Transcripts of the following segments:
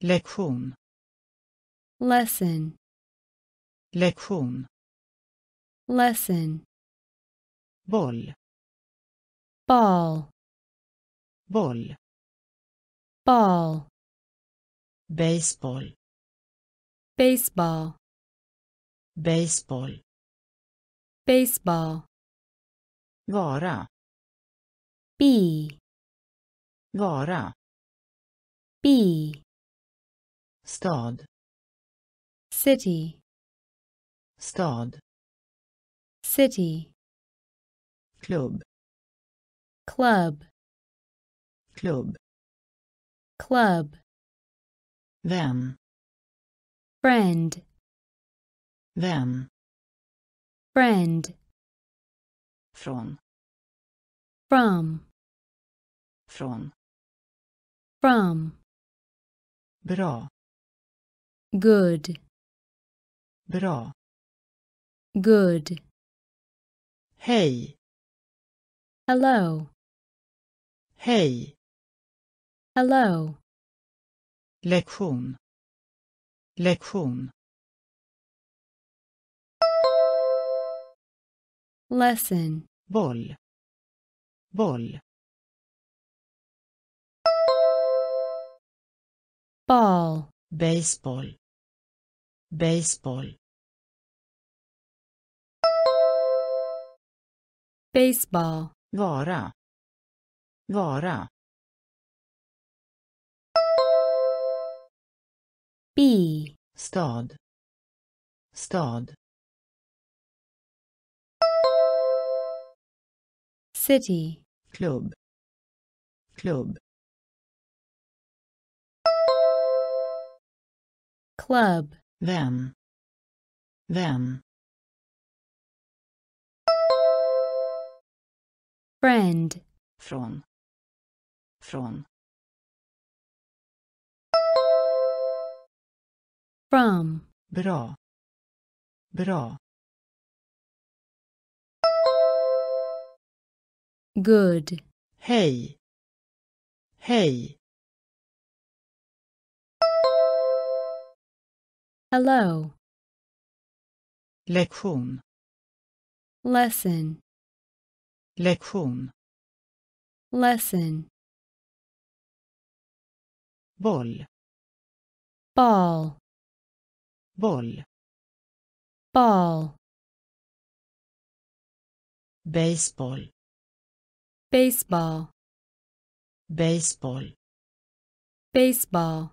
lektion. Lesson, lektion. Lesson, boll. Ball, boll. Ball, baseball. Baseball, baseball. Baseball, vara. Be, vara. Be, stad. City, stad. City, klubb. Club, klubb. Club, vän. Friend, vän. Friend, från. From, från. From, bra good, bra. Good, hej. Hello, hej. Hello, lektion. Lektion. Lesson, boll. Boll. Ball, baseball. Baseball. Baseball, vara. Vara. Be, stad. Stad. City, klubb. Klubb club, them. Them. Friend, från. Från. From, bra. Bra. Good, hej. Hej hello, lektion. Lesson, lektion. Lesson, boll ball, boll ball, baseball. Baseball, baseball. Baseball,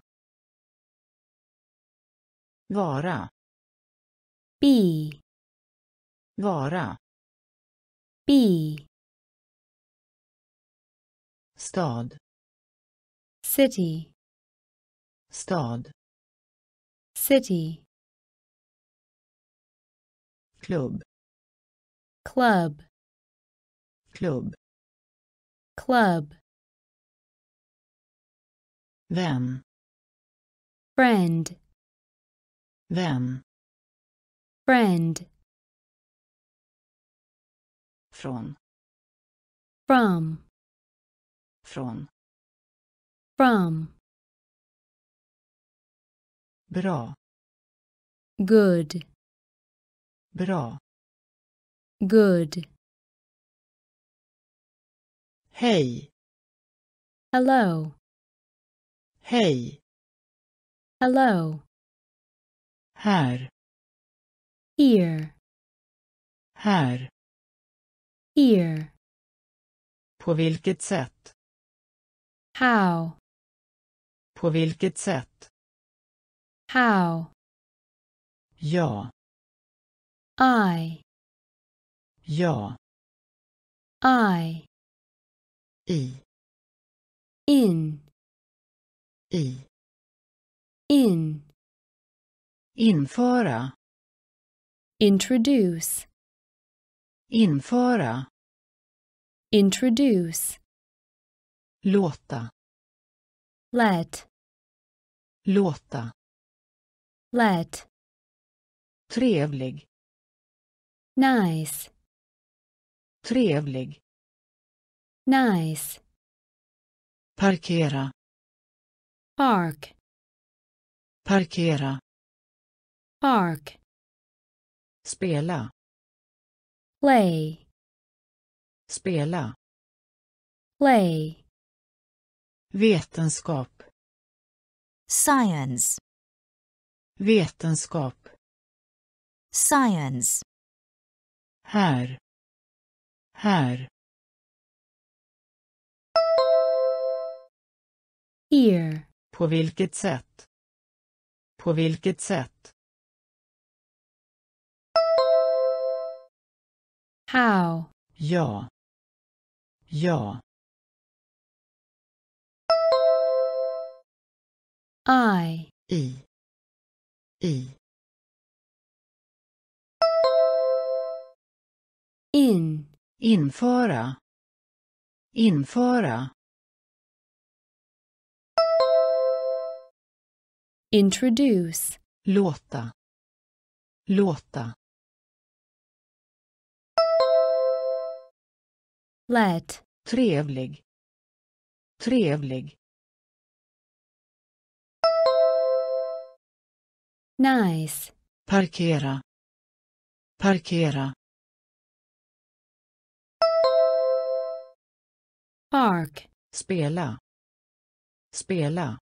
vara be, vara be, stad city, stad city, klubb club, klubb club, vän friend, vän friend, från. From, från. From, bra. Good, bra. Good, hej. Hello, hej. Hello, här. Here, här. Here, på vilket sätt? How, på vilket sätt? How, ja. I, ja. I, i. In, i. In, införa. Introduce, införa. Introduce, låta. Let, låta. Let, trevlig. Nice, trevlig. Nice, parkera. Park, Parkera. Park. Spela. Play. Spela. Play. Vetenskap. Science. Vetenskap. Science. Här. Här. Here. På vilket sätt? På vilket sätt? How. Ja. Ja. I. I. I. In. Införa. Införa. Introduce. Låta. Låta. Let. Trevlig. Trevlig. Nice. Parkera. Parkera. Park. Spela. Spela.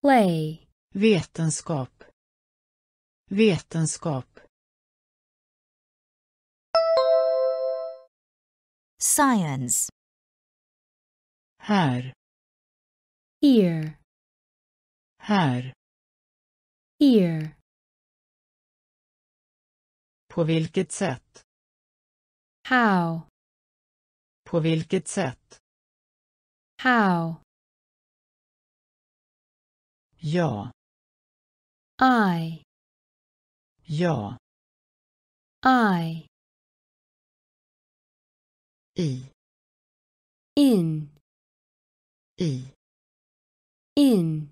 Play. Vetenskap. Vetenskap. Science. Här. Here. Här. Here. På vilket sätt? How. På vilket sätt? How. Ja. I. Ja. I. I. In. I. In.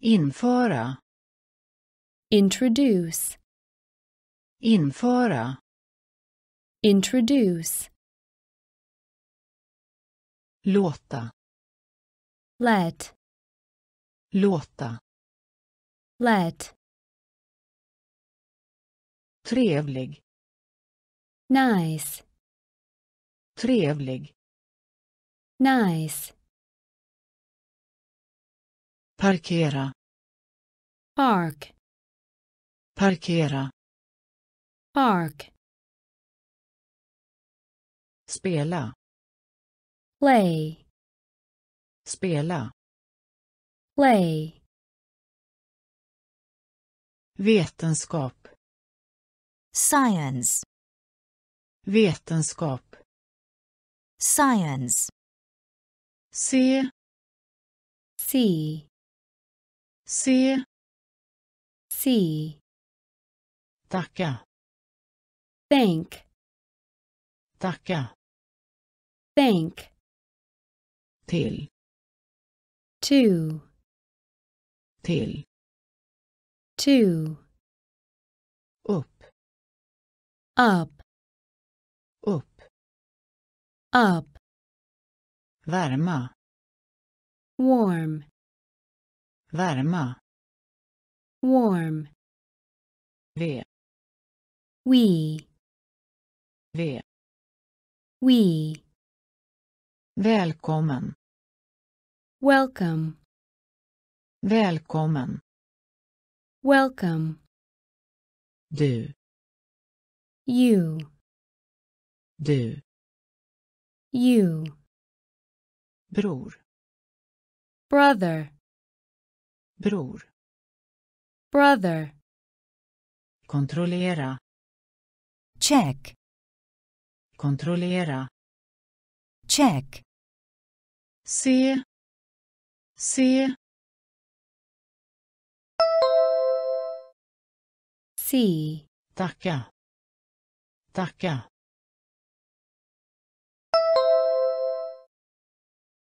Införa. Introduce. Införa. Introduce. Låta. Let. Låta. Let. Trevlig. Nice. Trevlig. Nice. Parkera. Park. Parkera. Park. Spela. Play. Spela. Play. Vetenskap. Science. Vetenskap. Science. Se. See. Se. See. Tacka. Thank. Tacka. Thank. Till. To. Till. To. Upp. Up. Upp. Up. Värma. Warm. Värma. Warm. V. We. V. We. Välkommen. Welcome. Välkommen. Welcome. Du. You. Du. You. Bror. Brother. Bror. Brother. Kontrollera. Check. Kontrollera. Check. Se. Se. See. Tacka. Tacka.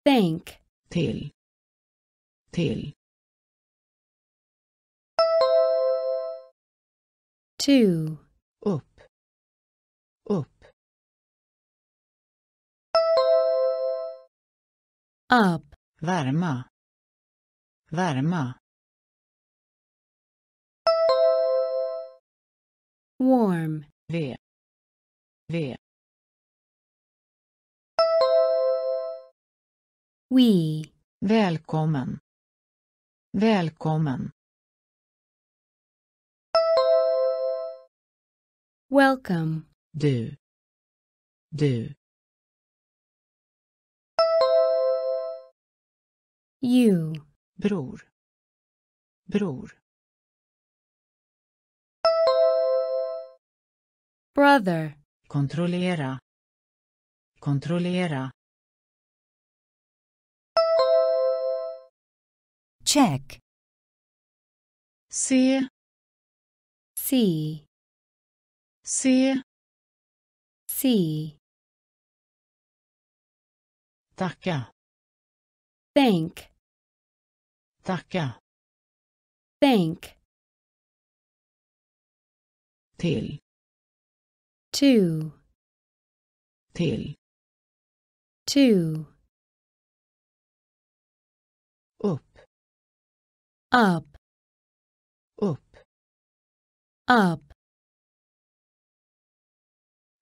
Thank. Till. Till. To. Upp. Upp. up, värma, värma, warm, ve, ve, we, välkommen, välkommen, welcome, du, du, you, bror, bror, brother, kontrollera, kontrollera, check, se, see, se, see, tacka, thank, tacka, thank, till, to, till, to, up, upp, up,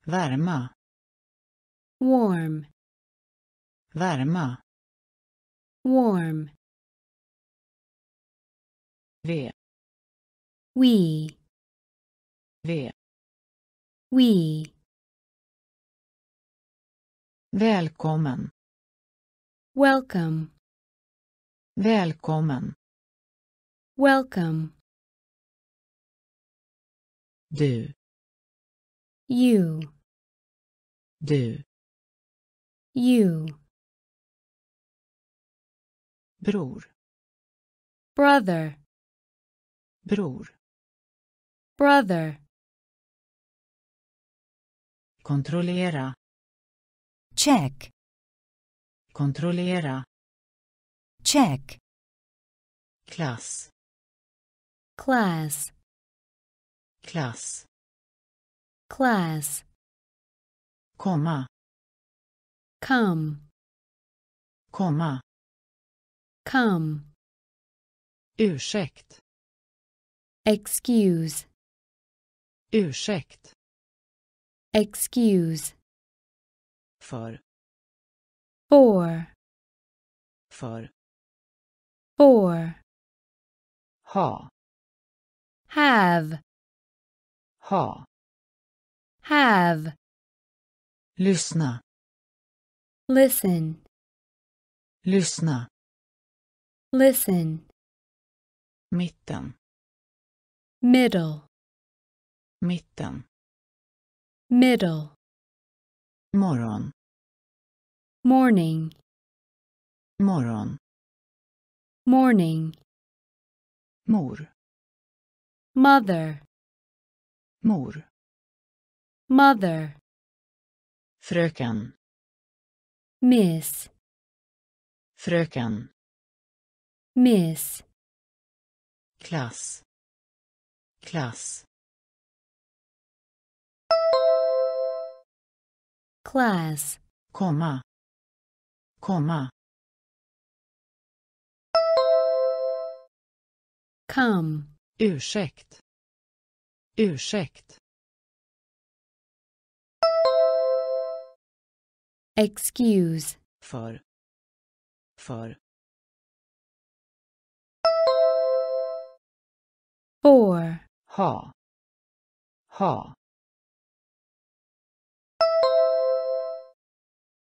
värma, warm, värma, warm, ve, we, ve, we, välkommen, welcome, välkommen, welcome, du, you, du, you, bror, brother, bror, brother, kontrollera, check, kontrollera, check, klass, class, klass, class, komma, come, komma, come, ursäkt, excuse, ursäkt, excuse, för, for, för, for, ha, have, ha, have, lyssna, listen, lyssna, listen, mitten, middle, mitten, middle, morgon, morning, morgon, morning, mor, mother, mor, mother, fröken, miss, fröken, miss, klass, klass, class, komma, komma, come, ursäkt, ursäkt, excuse, för, för, for, ha, ha,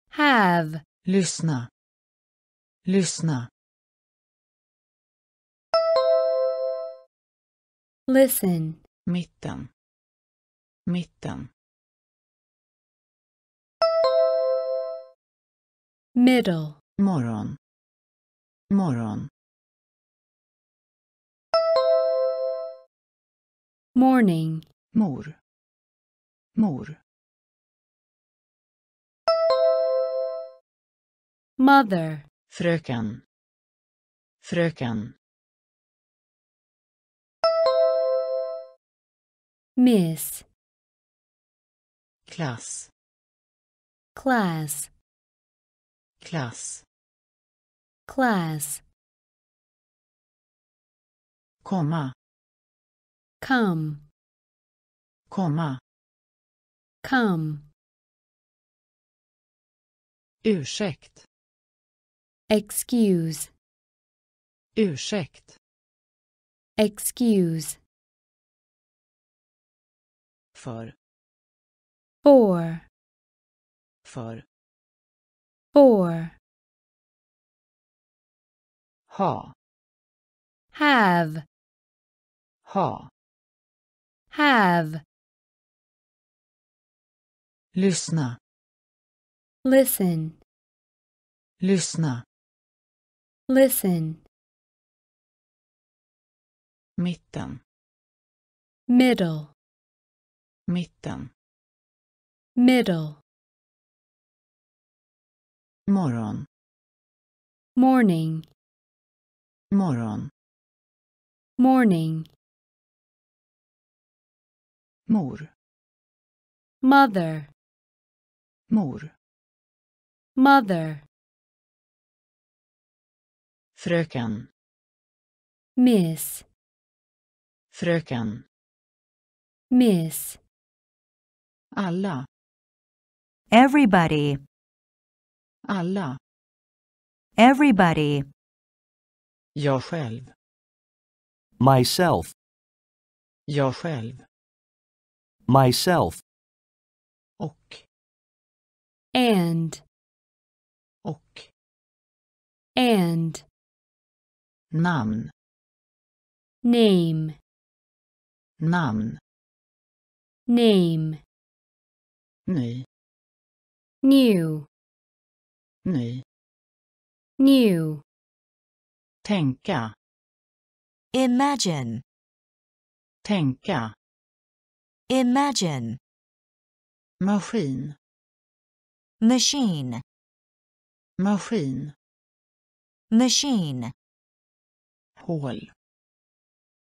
have, lyssna, lyssna, listen, mitten, mitten, middle, morgon, morgon, morning, mor, mor, mother, fröken, fröken, miss, klass, class, klass, class, komma, come, komma, come, ursäkt, excuse, ursäkt, excuse, för, for, för, for, ha, have, ha, have, lyssna, listen, lyssna, listen, mitten, middle, mitten, middle, morgon, morning, morgon, morning, mor, mother, mor, mother, fröken, miss, fröken, miss, alla, Everybody. alla, Everybody. jag själv, myself, jag själv, myself, och, and, och, and, namn, name, namn, name, ny, new, ny, new, tänka, Imagine. tänka, Imagine. maskin, Machine. maskin, Machine. hål,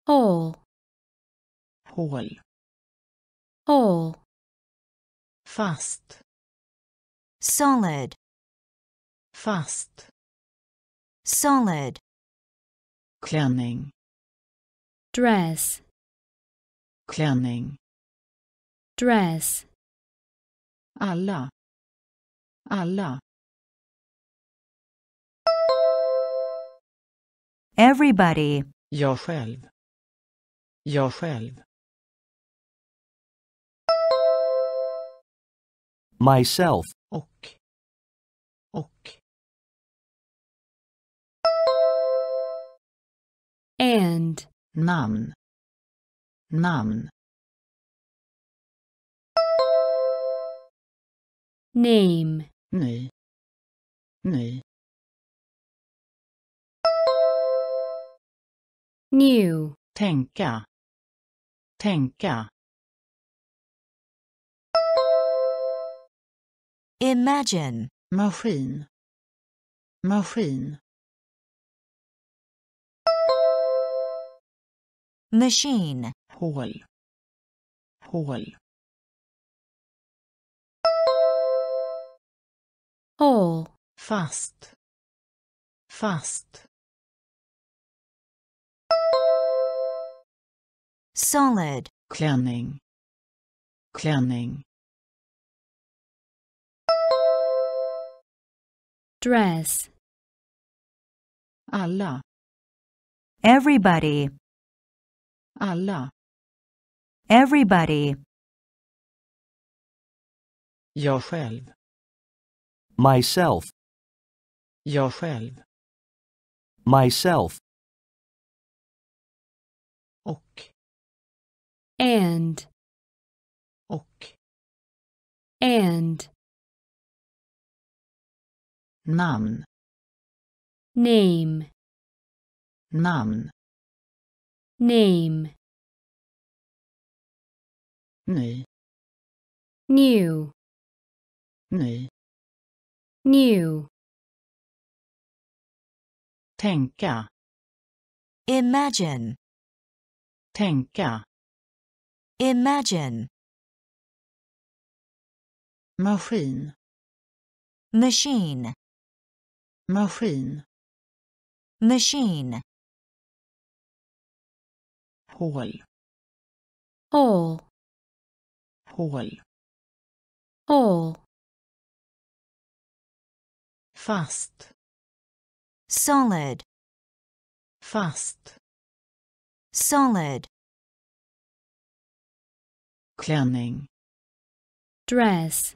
hole, hål, hole, fast, Solid. fast, Solid. klänning, dress, klänning, dress, alla, alla, Everybody. jag själv, jag själv, myself, och, och, and, namn, namn, name, ny, ny, new, tänka, tänka, Imagine. maskin, maskin, Machine. hål, hål, hole, fast, fast, Solid. klänning, klänning, dress, alla, Everybody. alla, Everybody. jag själv, myself, jag själv, myself, och, and, och, and, namn, name, namn, name, ny, new, ny, new, tänka, Imagine. tänka, Imagine. maskin, Machine. Maskin, machine, hål, hole, hål, hole, fast, solid, fast, solid, klänning, dress,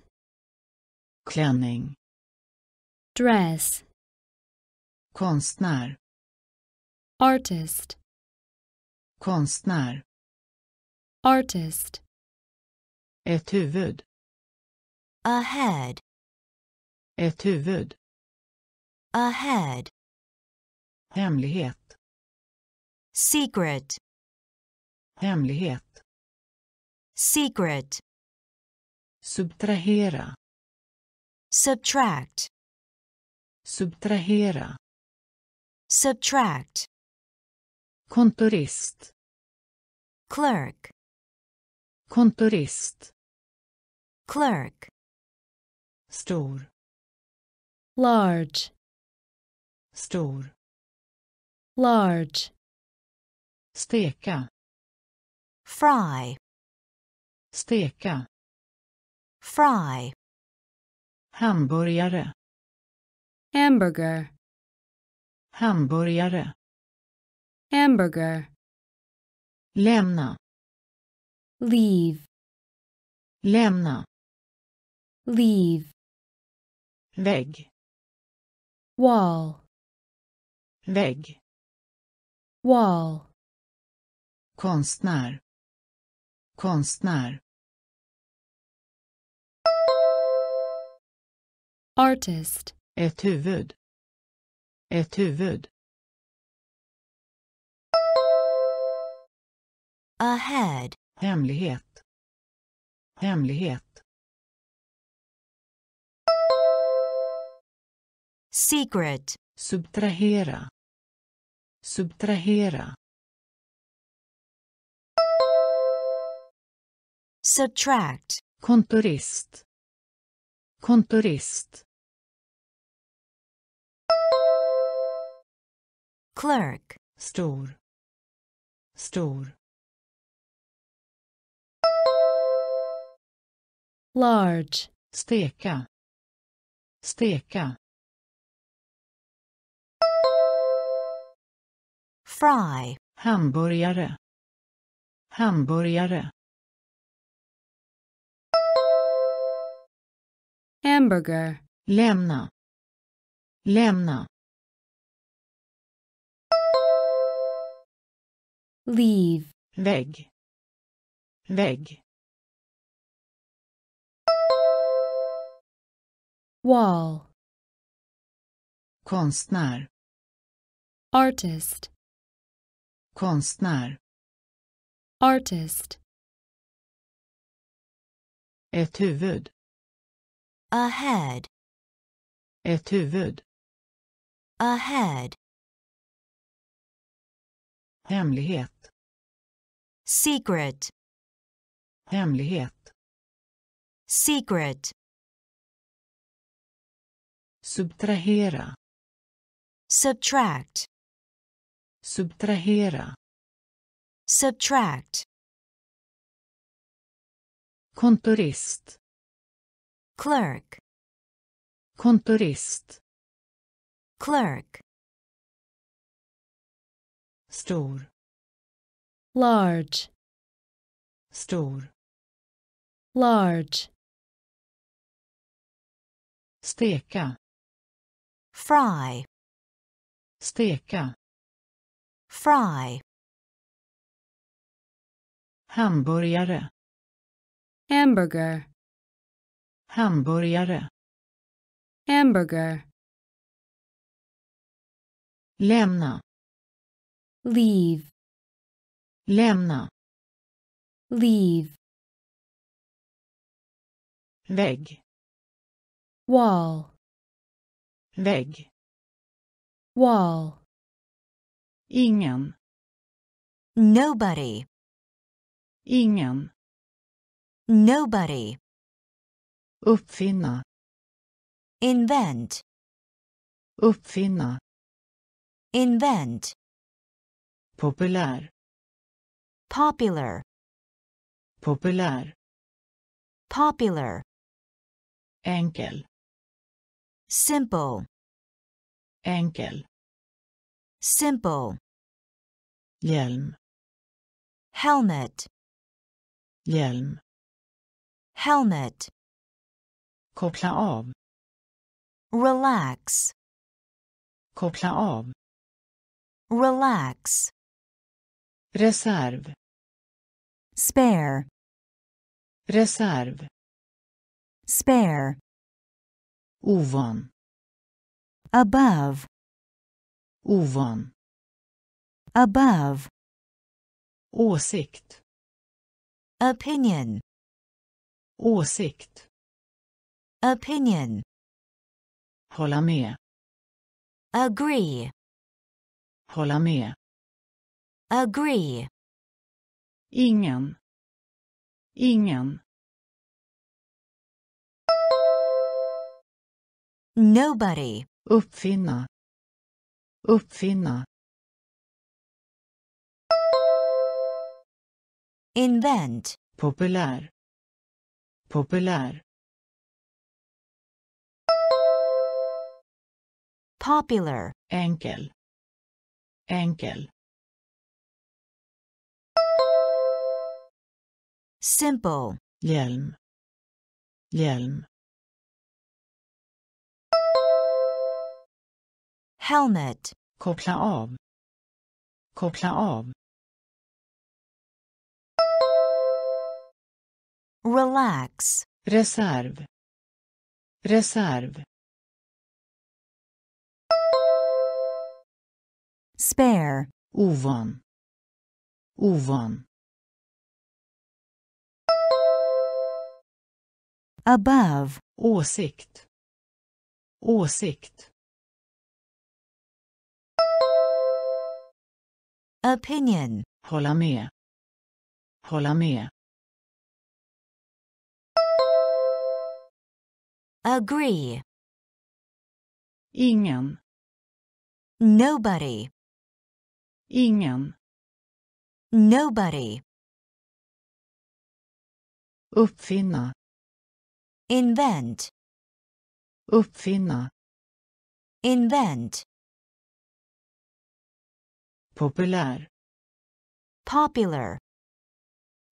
klänning, dress, konstnär, artist, konstnär, artist, ett huvud, a head, ett huvud, a head, hemlighet, secret, hemlighet, secret, subtrahera, subtract, subtrahera, subtract, kontorist, clerk, kontorist, clerk, stor, large, stor, large, steka, fry, steka, fry, hamburgare, hamburger, hamburgare, hamburger, lämna, leave, lämna, leave, vägg, wall, vägg, wall, konstnär, konstnär, artist, ett huvud, ett huvud, a head, hemlighet, hemlighet, secret, subtrahera, subtrahera, subtract, kontorist, kontorist, clerk, stor, stor, large, steka, steka, fry, hamburgare, hamburgare, hamburger, lämna, lämna, leave, vägg, vägg, wall, konstnär, artist, konstnär, artist, ett huvud, a head, ett huvud, a head, hemlighet, secret, hemlighet, secret, subtrahera, subtract, subtrahera, subtract, kontorist, clerk, kontorist, clerk, stor, large, stor, large, steka, fry, steka, fry, hamburgare, hamburger, hamburgare, hamburger, lämna, leave, lämna, leave, vägg, wall, vägg, wall, ingen, nobody, ingen, nobody, uppfinna, invent, uppfinna, invent, populär, popular, populär, popular, enkel, simple, enkel, simple, hjälm, helmet, hjälm, helmet, koppla av, relax, koppla av, relax, reserv, spare, reserv, spare, ovan, above, ovan, above, åsikt, opinion, åsikt, opinion, hålla med, agree, hålla med, agree, ingen, ingen, nobody, uppfinna, uppfinna, invent, populär, populär, popular, enkel, enkel, simple, hjälm, hjälm, helmet, koppla av, koppla av, relax, reserv, reserv, spare, ovan, ovan, above, åsikt, åsikt, opinion, hålla med, hålla med, agree, ingen, nobody, ingen, nobody, uppfinna, invent, uppfinna, invent, populär, popular,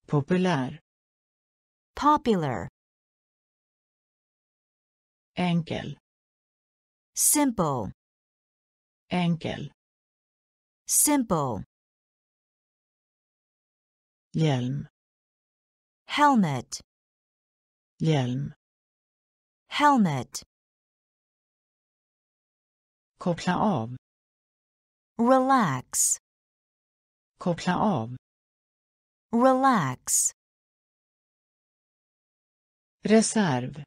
populär, popular, enkel, simple, enkel, simple, hjälm, helmet, hjälm, helmet, koppla av, relax, koppla av, relax, reserv,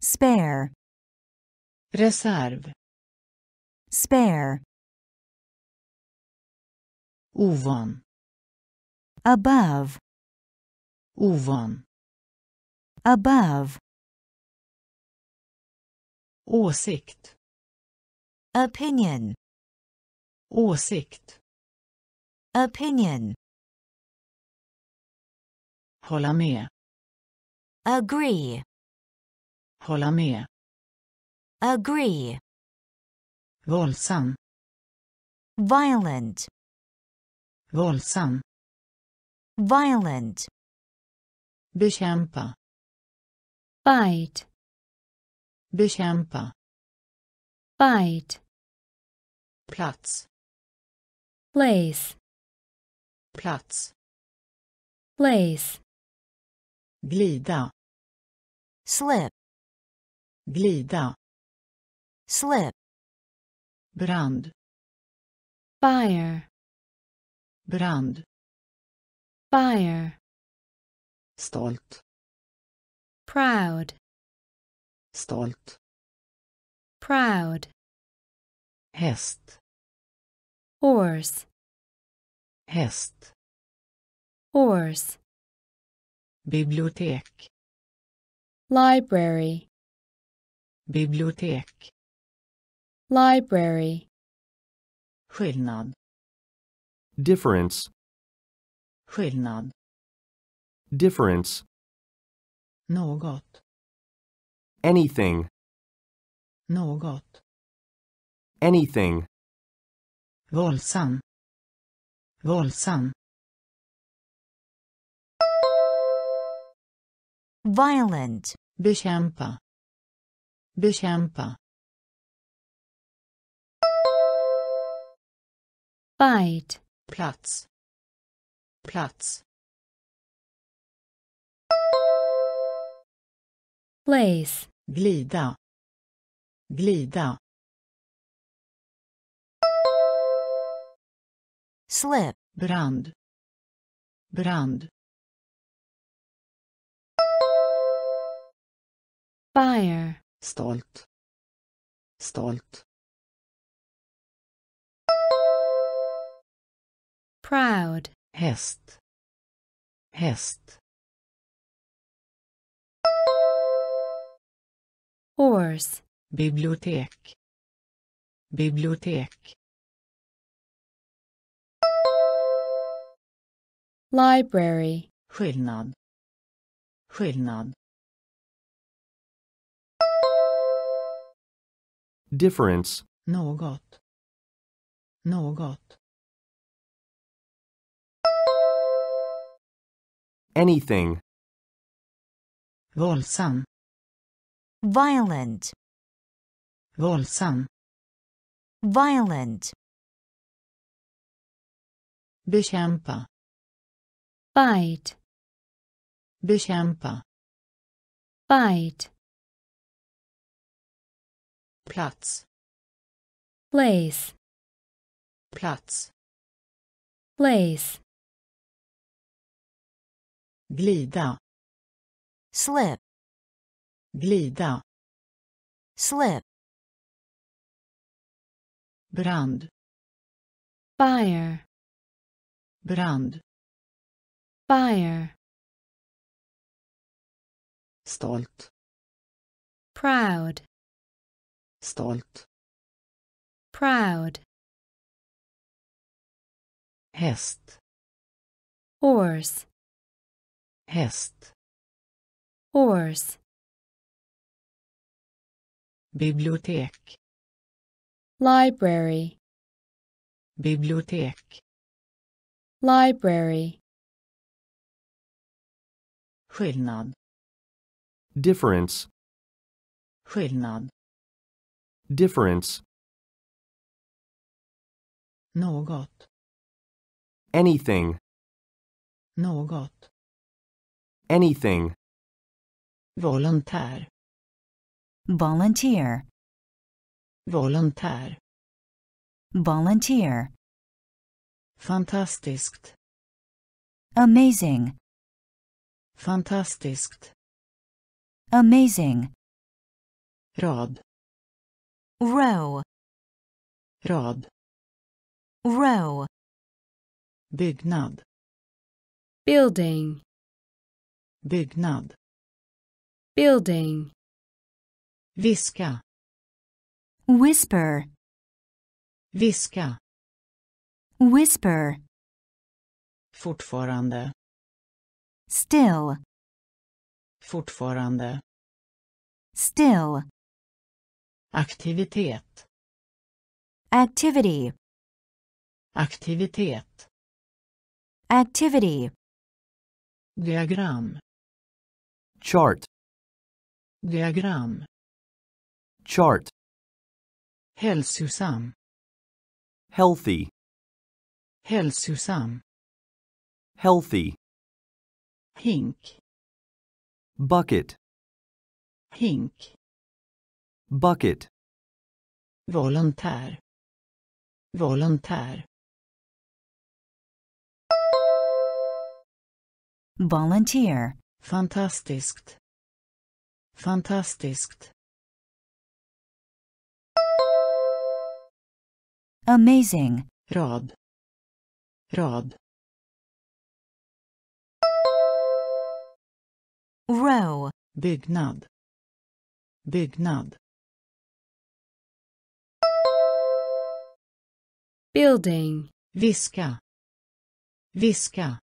spare, reserv, spare, ovan, above, ovan, above, åsikt, opinion, åsikt, opinion, hålla med, agree, hålla med, agree, våldsam, violent, våldsam, violent, bekämpa, fight, bekämpa, fight, plats, place, plats, place, glida, slip, glida, slip, brand, fire, brand, fire, stolt, proud, stolt, proud, häst, horse, häst, horse, bibliotek, library, bibliotek, library, skillnad, difference, skillnad, difference, något, anything, något, anything, våldsam, våldsam, violent, bekämpa, bekämpa, bite, plats, plats, place, glida, glida, slip, brand, brand, fire, stolt, stolt, proud, häst, häst, horse, bibliotek, bibliotek, library, skillnad, skillnad, difference, något, något, anything, våldsam, violent, våldsam, violent, bekämpa, bite, bekämpa, bite, plats, place, plats, place, glida, slip, glida, slip, brand, fire, brand, fire, stolt, proud, stolt, proud, häst, horse, häst, horse, bibliotek, library, bibliotek, library, skillnad, difference, skillnad, difference, något, anything, något, anything, volontär, volunteer, volontär, volunteer, fantastiskt, amazing, fantastiskt, amazing, rad, row, rad, row, byggnad, building, byggnad, building, viska, whisper, viska, whisper, fortfarande, still, fortfarande, still, aktivitet, activity, aktivitet, activity, diagram, chart, diagram, chart, hälsosam, healthy, hälsosam, healthy, hink, bucket, hink, bucket, volontär, volontär, volunteer, fantastiskt, fantastiskt, amazing, rad, rad, row, byggnad, byggnad, building, Viska. Viska.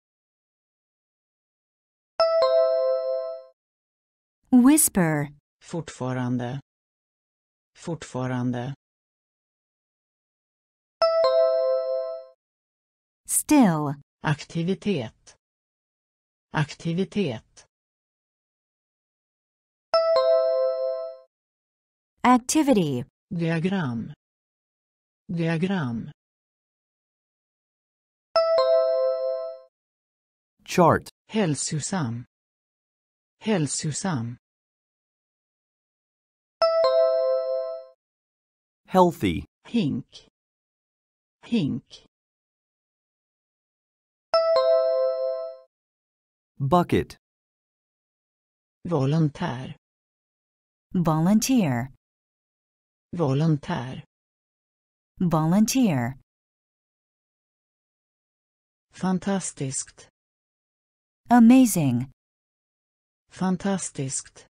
Whisper. Fortfarande. Fortfarande. Still. Aktivitet. Aktivitet. Activity. Diagram. Diagram. chart, Hälsosam. Hälsosam. healthy, Hink. Hink. Bucket, Volontär. Volunteer. Volontär. Volunteer. Fantastiskt. Amazing. Fantastiskt.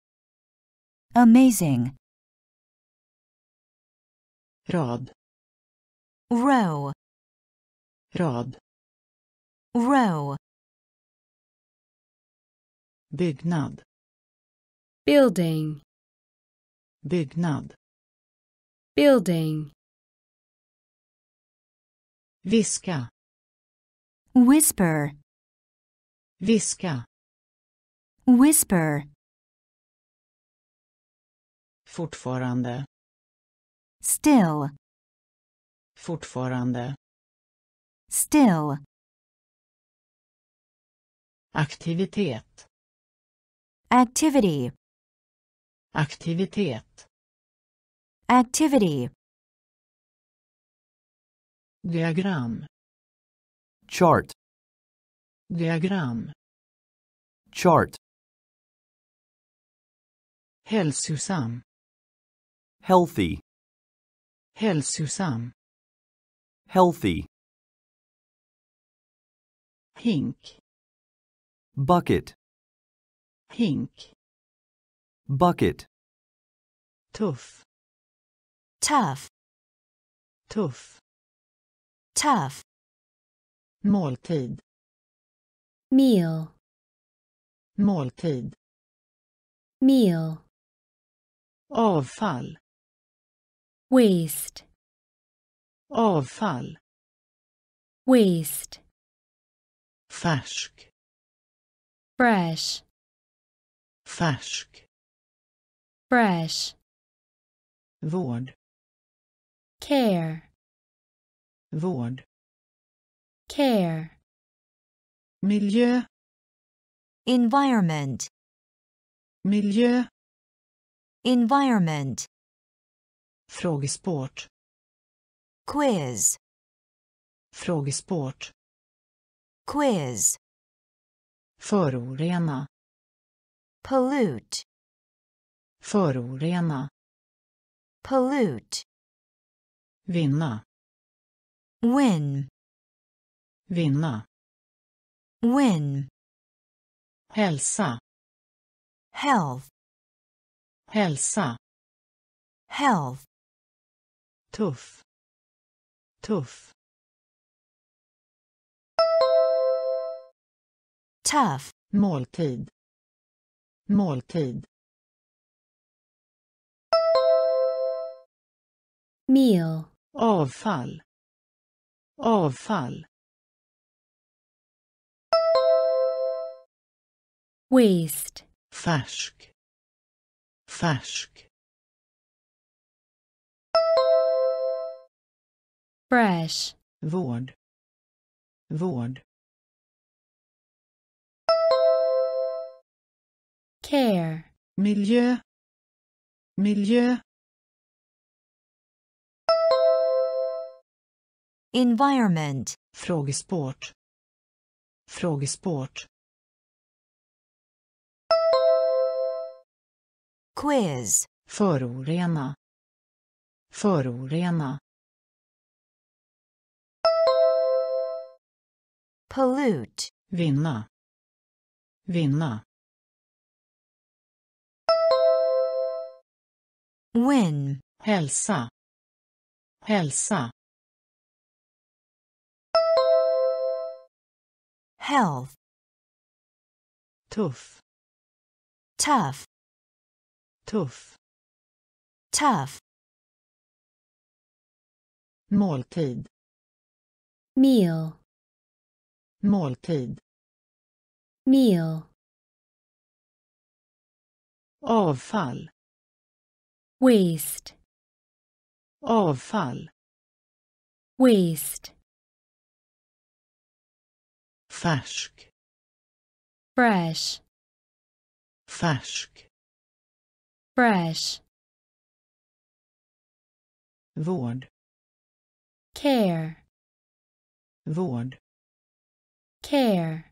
Amazing. Rad. Row. Rad. Row. Byggnad. building, Byggnad. building, Viska. Whisper. Viska. Whisper. Fortfarande. Still. Fortfarande. Still. Aktivitet. Activity. Aktivitet. Activity. Diagram. chart, Diagram. chart, Hälsosam. healthy, Hälsosam. healthy, Hink. bucket, Hink. bucket, Tuff. Tough. Tuff. Tough. Måltid. meal, Måltid. meal, Avfall. waste, Avfall. waste, Färsk. fresh, Färsk. fresh, Vård. care, Vård. care, Miljö. Environment. Miljö. Environment. Frågesport. Quiz. Frågesport. Quiz. Förorena. Pollute. Förorena. Pollute. Vinna. Win. Vinna. Win. Hälsa. Health. Hälsa. Health. Tuff. Tuff. Tough. Måltid. Måltid. meal, Avfall. Avfall. waste, Färsk. Färsk. fresh, Vård. Vård. Care, Miljö. Miljö. Environment. Frågesport. Frågesport. Quiz. Förorena. Förorena. Pollute. Vinna. Vinna. When. Hälsa. Hälsa. Health. Tough. Tough. Tuff. Tough. Måltid. Meal. Måltid. Meal. Avfall waste, avfall, waste, färsk, fresh, färsk, fresh, vård, care, vård, care,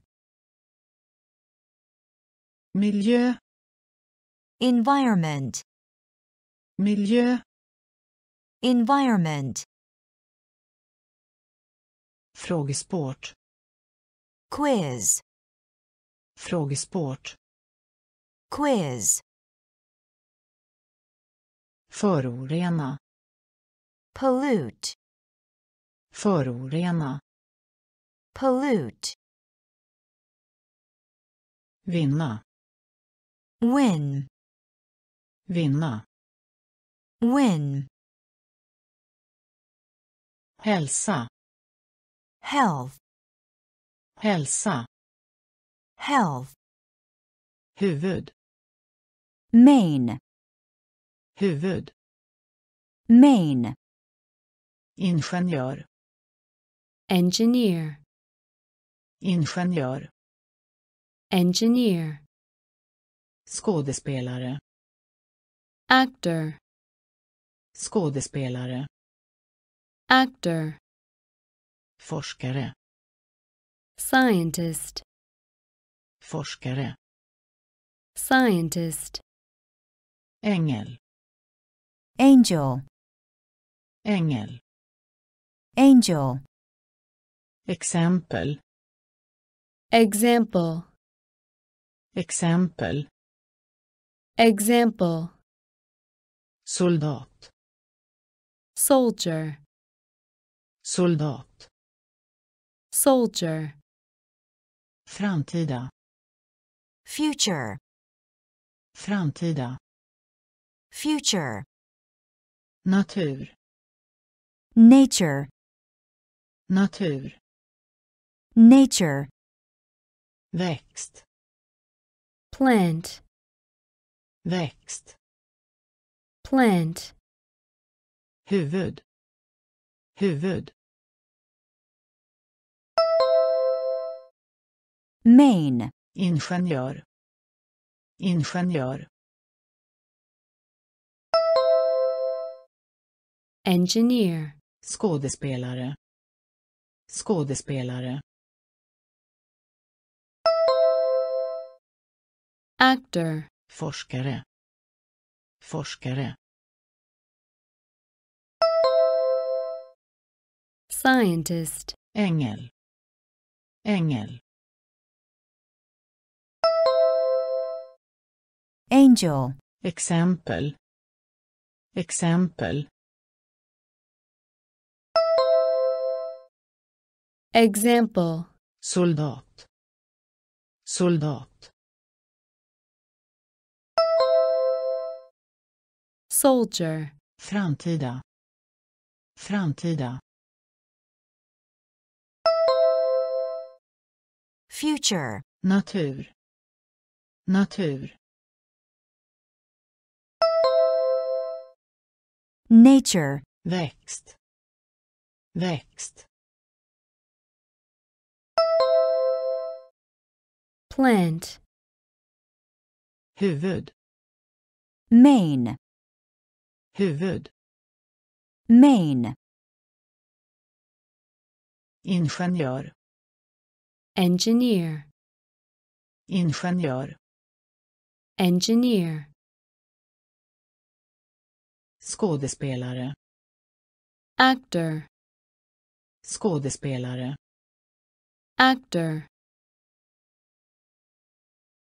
miljö, environment, miljö, environment, frågesport, quiz, frågesport, quiz, förorena, pollute, förorena, pollute, vinna, win, vinna, win, hälsa, health, hälsa, health, huvud, main, huvud, main, ingenjör, engineer, ingenjör, engineer, skådespelare, actor, skådespelare, actor, forskare, scientist, forskare, scientist, ängel, angel, ängel, angel, exempel, example, exempel, example, soldat, soldier, soldat, soldier, framtida, future, framtida, future, natur, nature, natur, nature, växt, plant, växt, plant, huvud, huvud, main, ingenjör, ingenjör, engineer, skådespelare, skådespelare, actor, forskare, forskare, scientist, ängel, ängel, angel, exempel, exempel, example, soldat, soldat, soldier, framtida, framtida, future, natur, natur, nature, växt, växt, plant, huvud, main, huvud, main, ingenjör, engineer, ingenjör, engineer, skådespelare, actor, skådespelare, actor,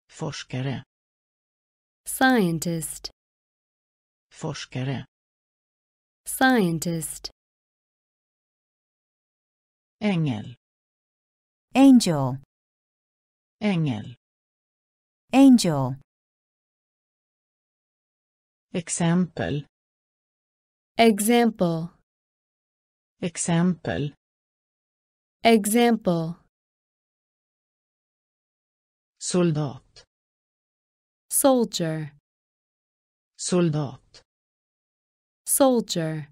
forskare, scientist, forskare, scientist, ängel, angel, Ängel. angel, Exempel. example, Exempel. example, Soldat. soldier, Soldat. soldier,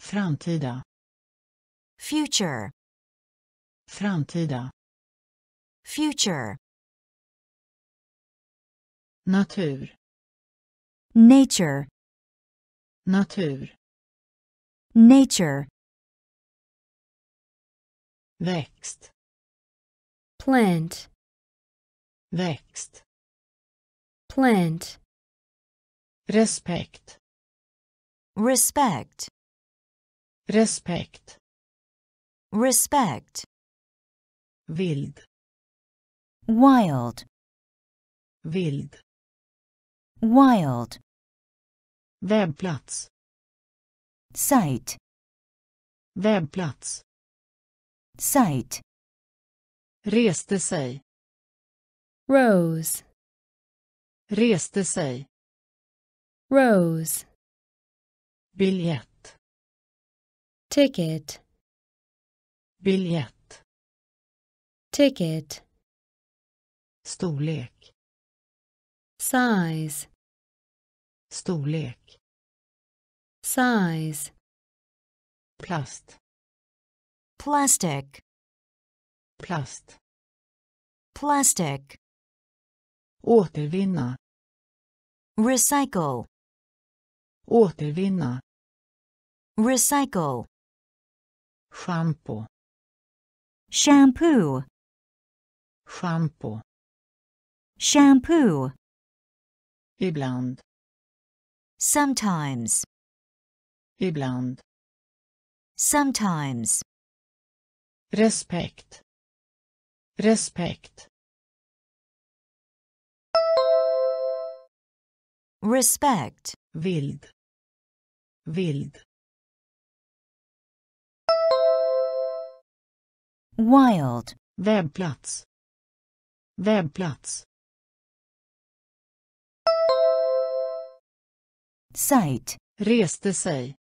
Framtida. Future, Framtida. future, Natur. nature, Natur. nature, Växt. plant, Växt. plant, Respekt. respect, Respekt. Respect, Wild. wild, Wild. wild, Webbplats. site, Webbplats. site, Reste sig. rose, Reste sig. rose, Biljett. ticket, Biljett. ticket, Storlek. size, Storlek. size, Plast. plastic, Plast. plastic, Återvinna. recycle, Återvinna. recycle, Shampoo. Shampoo, Shampoo. shampoo, Ibland. sometimes, Ibland. sometimes, Respekt. Respekt. respect, Vild. Vild. Wild, Webbplats. Webbplats. site, Reste sig.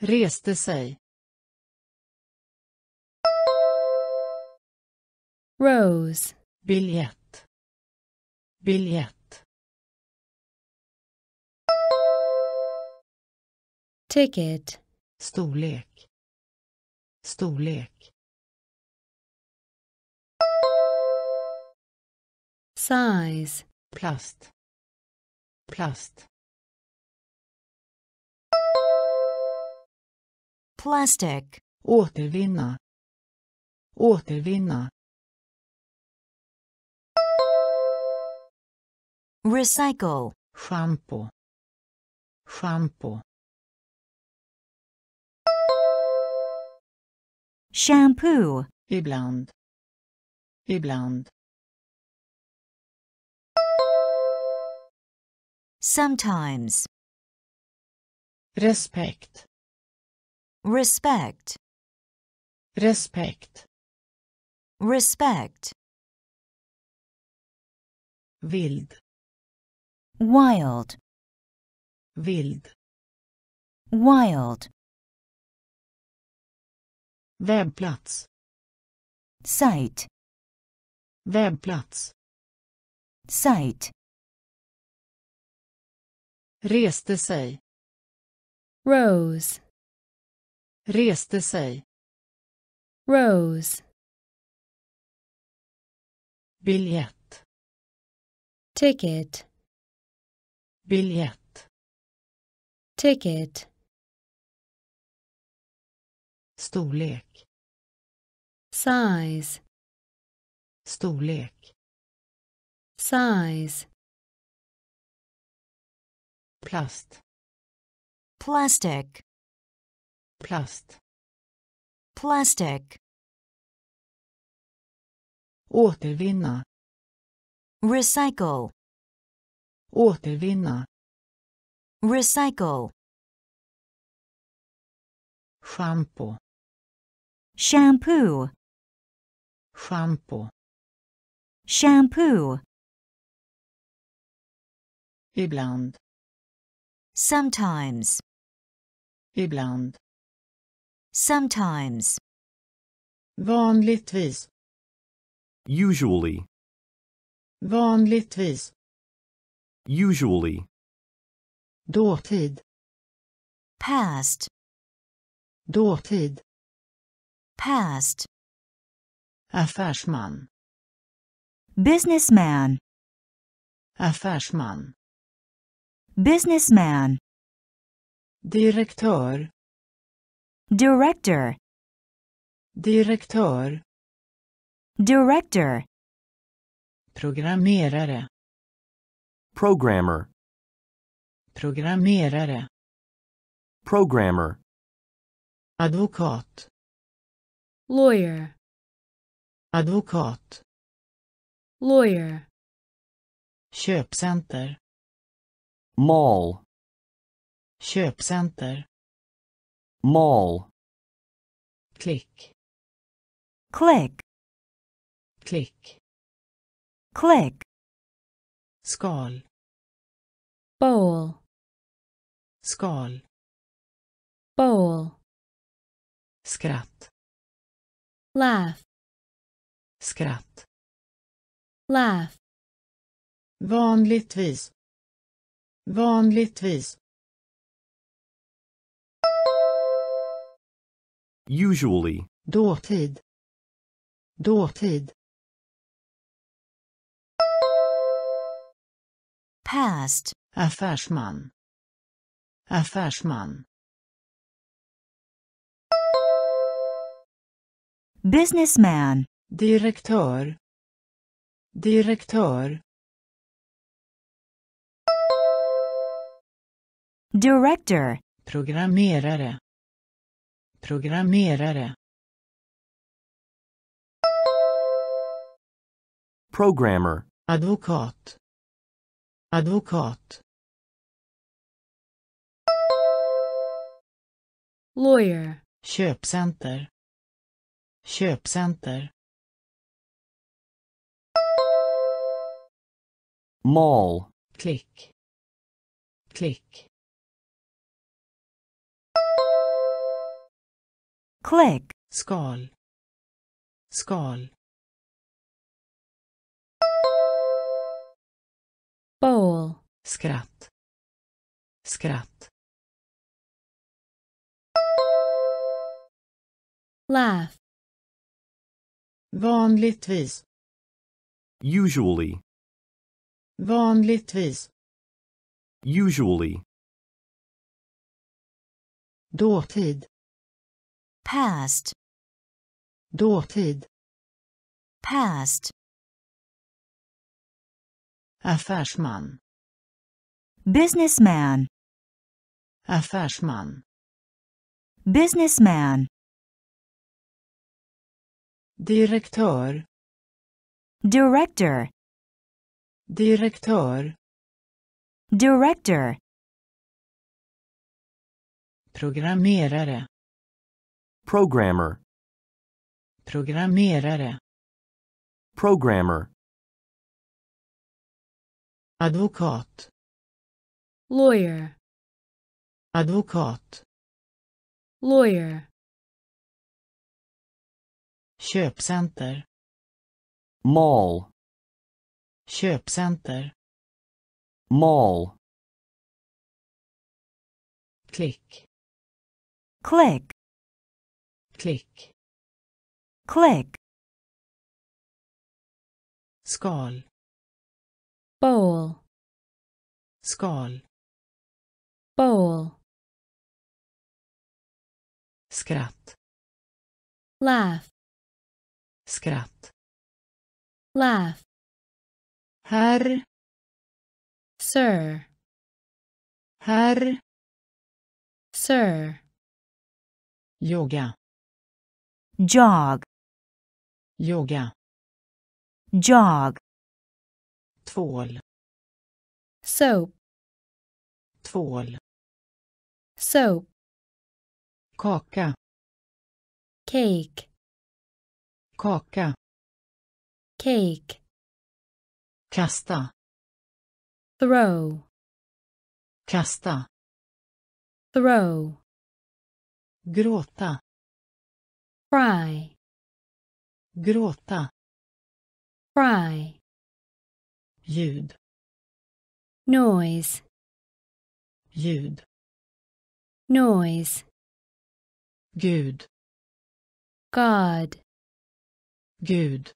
Reste sig. rose, Biljett. Biljett. ticket, Storlek. Storlek. Size, Plast. Plast. plastic, Återvinna. Återvinna. recycle, Shampoo. Shampoo. shampoo, Ibland. Ibland. Sometimes, Respekt. respect, Respekt. respect, Vild. wild, Vild. wild, Webbplats. site, Webbplats. site, Reste sig. rose, Reste sig. rose, Biljett. ticket, Biljett. ticket, Storlek. size, Storlek. size, Plast. plastic, Plast. plastic, Återvinna. recycle, Återvinna. recycle, Shampoo. shampoo, Shampoo. shampoo, Ibland. Sometimes, Ibland. sometimes, Vanligtvis. Usually. Vanligtvis. Usually. Dåtid. past, Dåtid. past, Affärsman. businessman, Affärsman. Businessman, Direktör. director, Direktör. director, Programmerare. Programmer. Programmerare. Programmer. Advokat. lawyer, Advokat. lawyer, Köpcenter. Mall. Köpcenter. Mall. Klick. click, Klick. click, Skal. bowl, Skal. bowl, Skratt. laugh, Skratt. laugh, Vanligtvis. Vanligtvis. Usually. Dåtid. Dåtid. past, Affärsman. Affärsman. businessman, Direktör. Direktör. Director, Programmerare. Programmerare. Programmer. Advokat. Advokat. lawyer, Köpcenter. Köpcenter. Mall. Klick. Klick. Click, Skal. Skal. bowl, Skratt. Skratt. laugh, Vanligtvis. Usually. Vanligtvis. Usually. Dåtid. Past, Dåtid. past, Affärsman. businessman, Affärsman. businessman, Direktör. director, Direktör. director, Programmerare. Programmer. Programmerare. Programmer. Advokat. lawyer, Advokat. lawyer, Köpcenter. Mall. Köpcenter. Mall. Klick. click, Klick. click, Skal. bowl, Skal. bowl, Skratt. laugh, Skratt. laugh, Herr. sir, Herr. sir, Yoga. Jog, Yoga. jog, Tvål. soap, Tvål. soap, Kaka. cake, Kaka. cake, Kasta. throw, Kasta. throw, Gråta. Cry, Gråta. cry, Ljud. noise, Ljud. noise, Gud. God, Gud.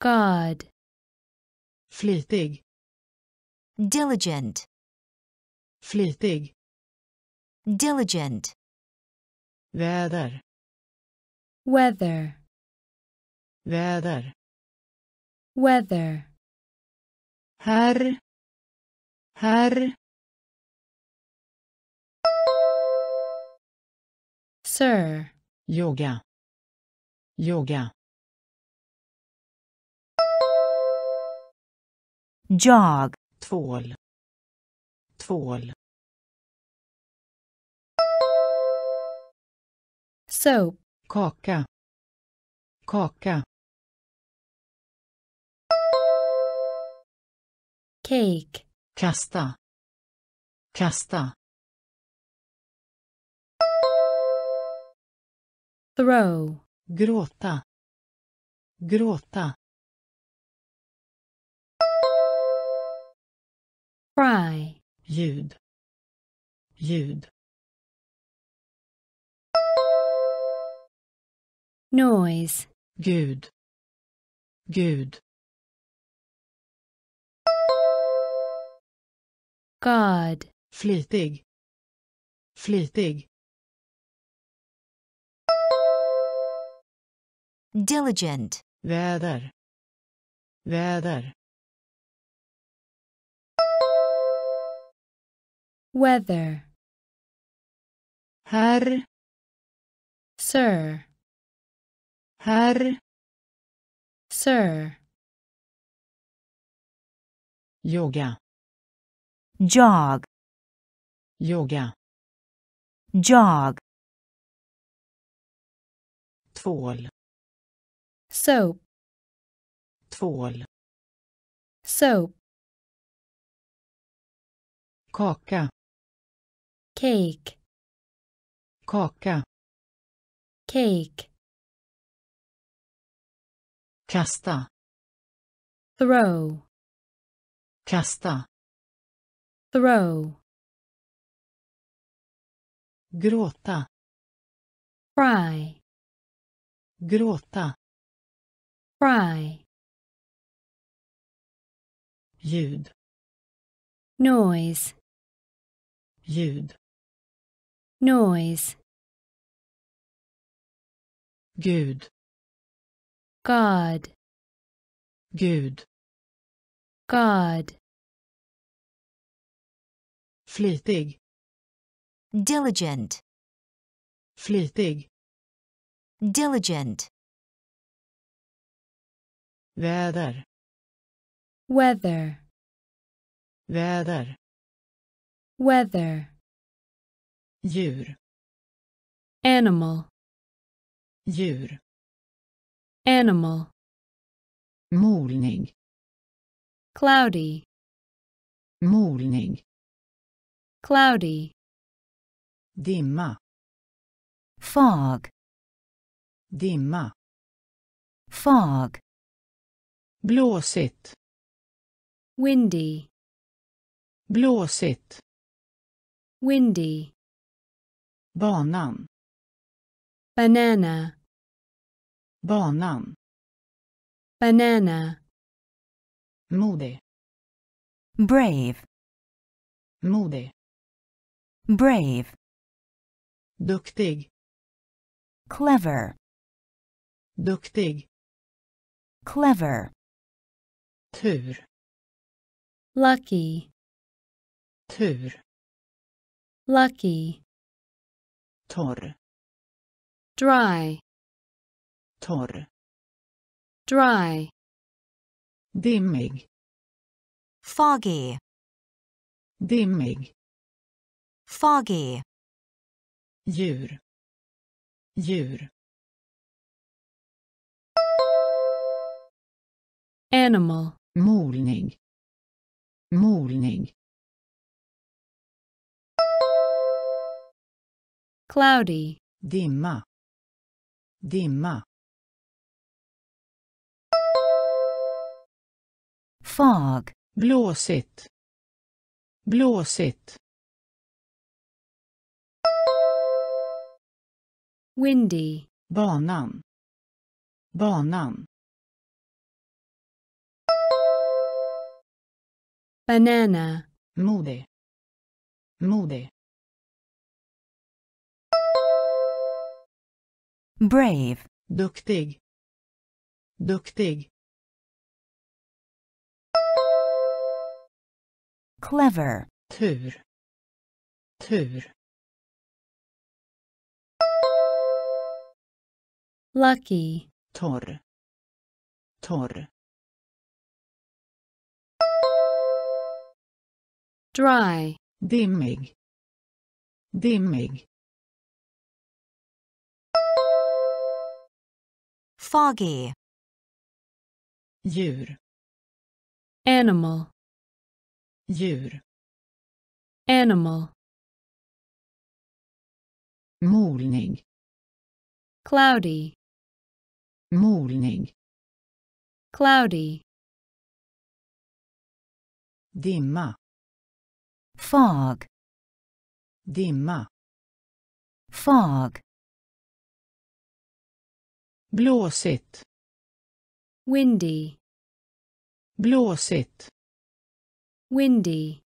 God, Flitig. diligent, Flitig. diligent, Väder. Weather, Väder. weather, Herr. Herr. sir, Yoga. Yoga. jog, Tvål. Tvål. soap, Kaka. Kaka. cake, Kasta. Kasta. throw, Gråta. Gråta. cry, Ljud. Ljud. Noise, Gud. Gud. God, Flitig. Flitig. diligent, Väder. Väder. weather, Herr. sir, Herr. sir, Yoga. jog, Yoga. jog, Tvål. soap, Tvål. soap, Kaka. cake, Kaka. cake, Kasta. throw, Kasta. throw, Gråta. cry, Gråta. cry, Ljud. noise, Ljud. noise, Gud. God, Gud. God, Flitig. diligent, Flitig. diligent, Väder. weather, Väder. weather, Djur. animal, Djur. Animal, Molnig. cloudy, Molnig. cloudy, Dimma. fog, Dimma. fog, Blåsigt. windy, Blåsigt. windy, Banan. banana, Banan. banana, Modig. brave, Modig. brave, Duktig. clever, Duktig. clever, Tur. lucky, Tur. lucky, Torr. dry, Torr. dry, Dimmig. foggy, Dimmig. foggy, Djur. Djur. animal, molnig, molnig, cloudy, dimma, dimma, fog, blåsigt, blåsigt, windy, banan, banan, banana, modig, modig, brave, duktig, duktig, clever, tur, tur, lucky, torr, torr, dry, dimmig, dimmig, foggy, djur, animal, djur, animal, molnig, cloudy, molnig, cloudy, dimma, fog, dimma, fog, blåsigt, windy, blåsigt, windy,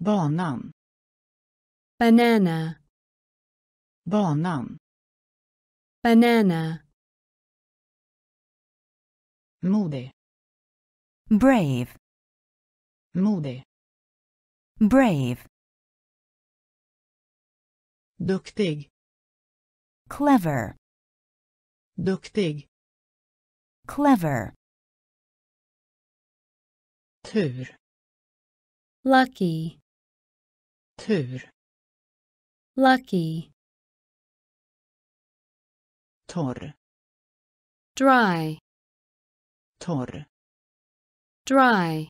banan, banana, banan, banana, modig, brave, modig, brave, duktig, clever, duktig, clever, tur, lucky, tur, lucky, torr, dry, torr, dry,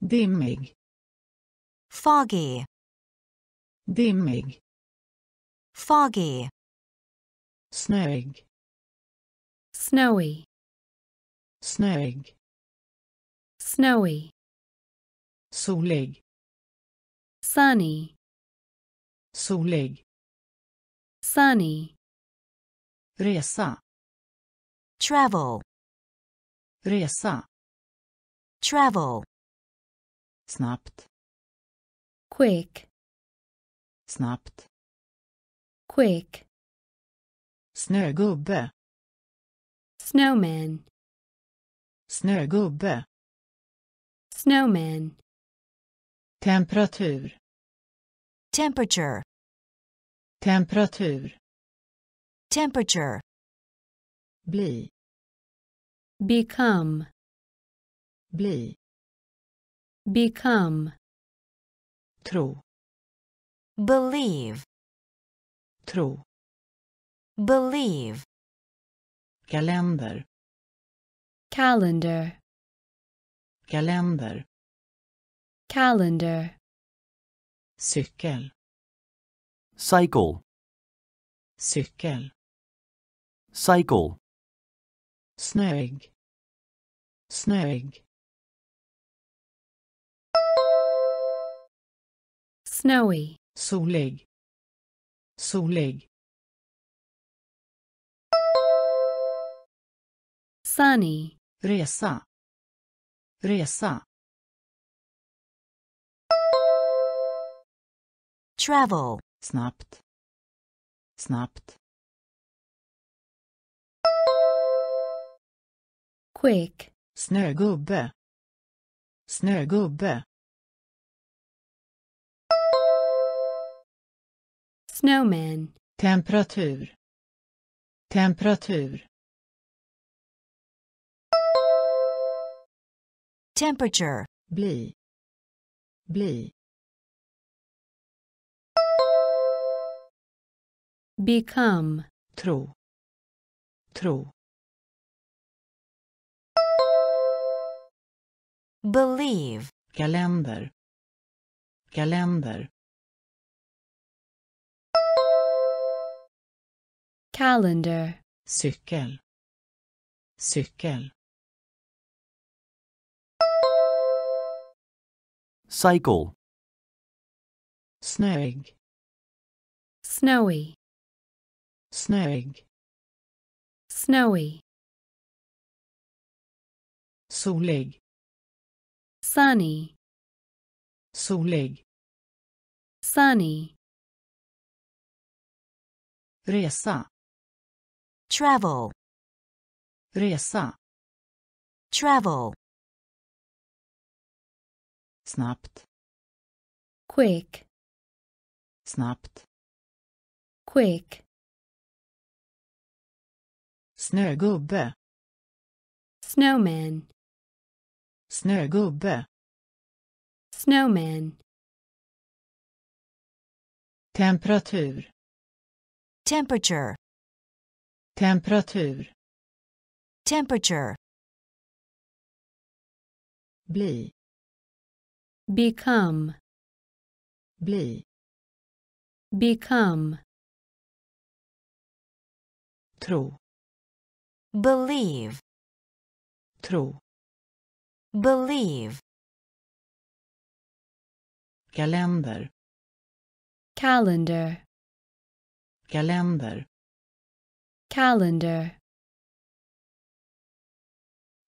dimmig, foggy, dimmig, foggy, snöig, snowy, snöig, snowy, solig, sunny, solig, sunny, resa, travel, resa, travel, snabbt, quick, snabbt, quick, snögubbe, snowman, snögubbe, snowman, temperatur, temperature, temperatur, temperature, bli, become, bli, become, tro, believe, tro, believe, kalender, calendar, kalender, calendar, cykel, cycle, cykel, cycle, snöig, snöig, snowy, solig, solig, sunny, resa, resa, travel, snabbt, snabbt, quick, snögubbe, snögubbe, snowman, temperatur, temperatur, temperature, bli, bli, become, tro, Tro. Believe. Kalender. Kalender. calendar, Cykel. Cykel. Cycle. Snöig. snowy, Snöig. snowy, Solig. sunny, Solig. sunny, Resa. Travel. Resa. Travel. Snabbt. quick, Snabbt. quick, Snögubbe. snowman, Snögubbe. snowman, Temperatur. Temperature. Temperatur. Temperature. Bli. Become, Bli. become, Tro. Believe. Tro. Believe. Kalender. calendar, Kalender. calendar,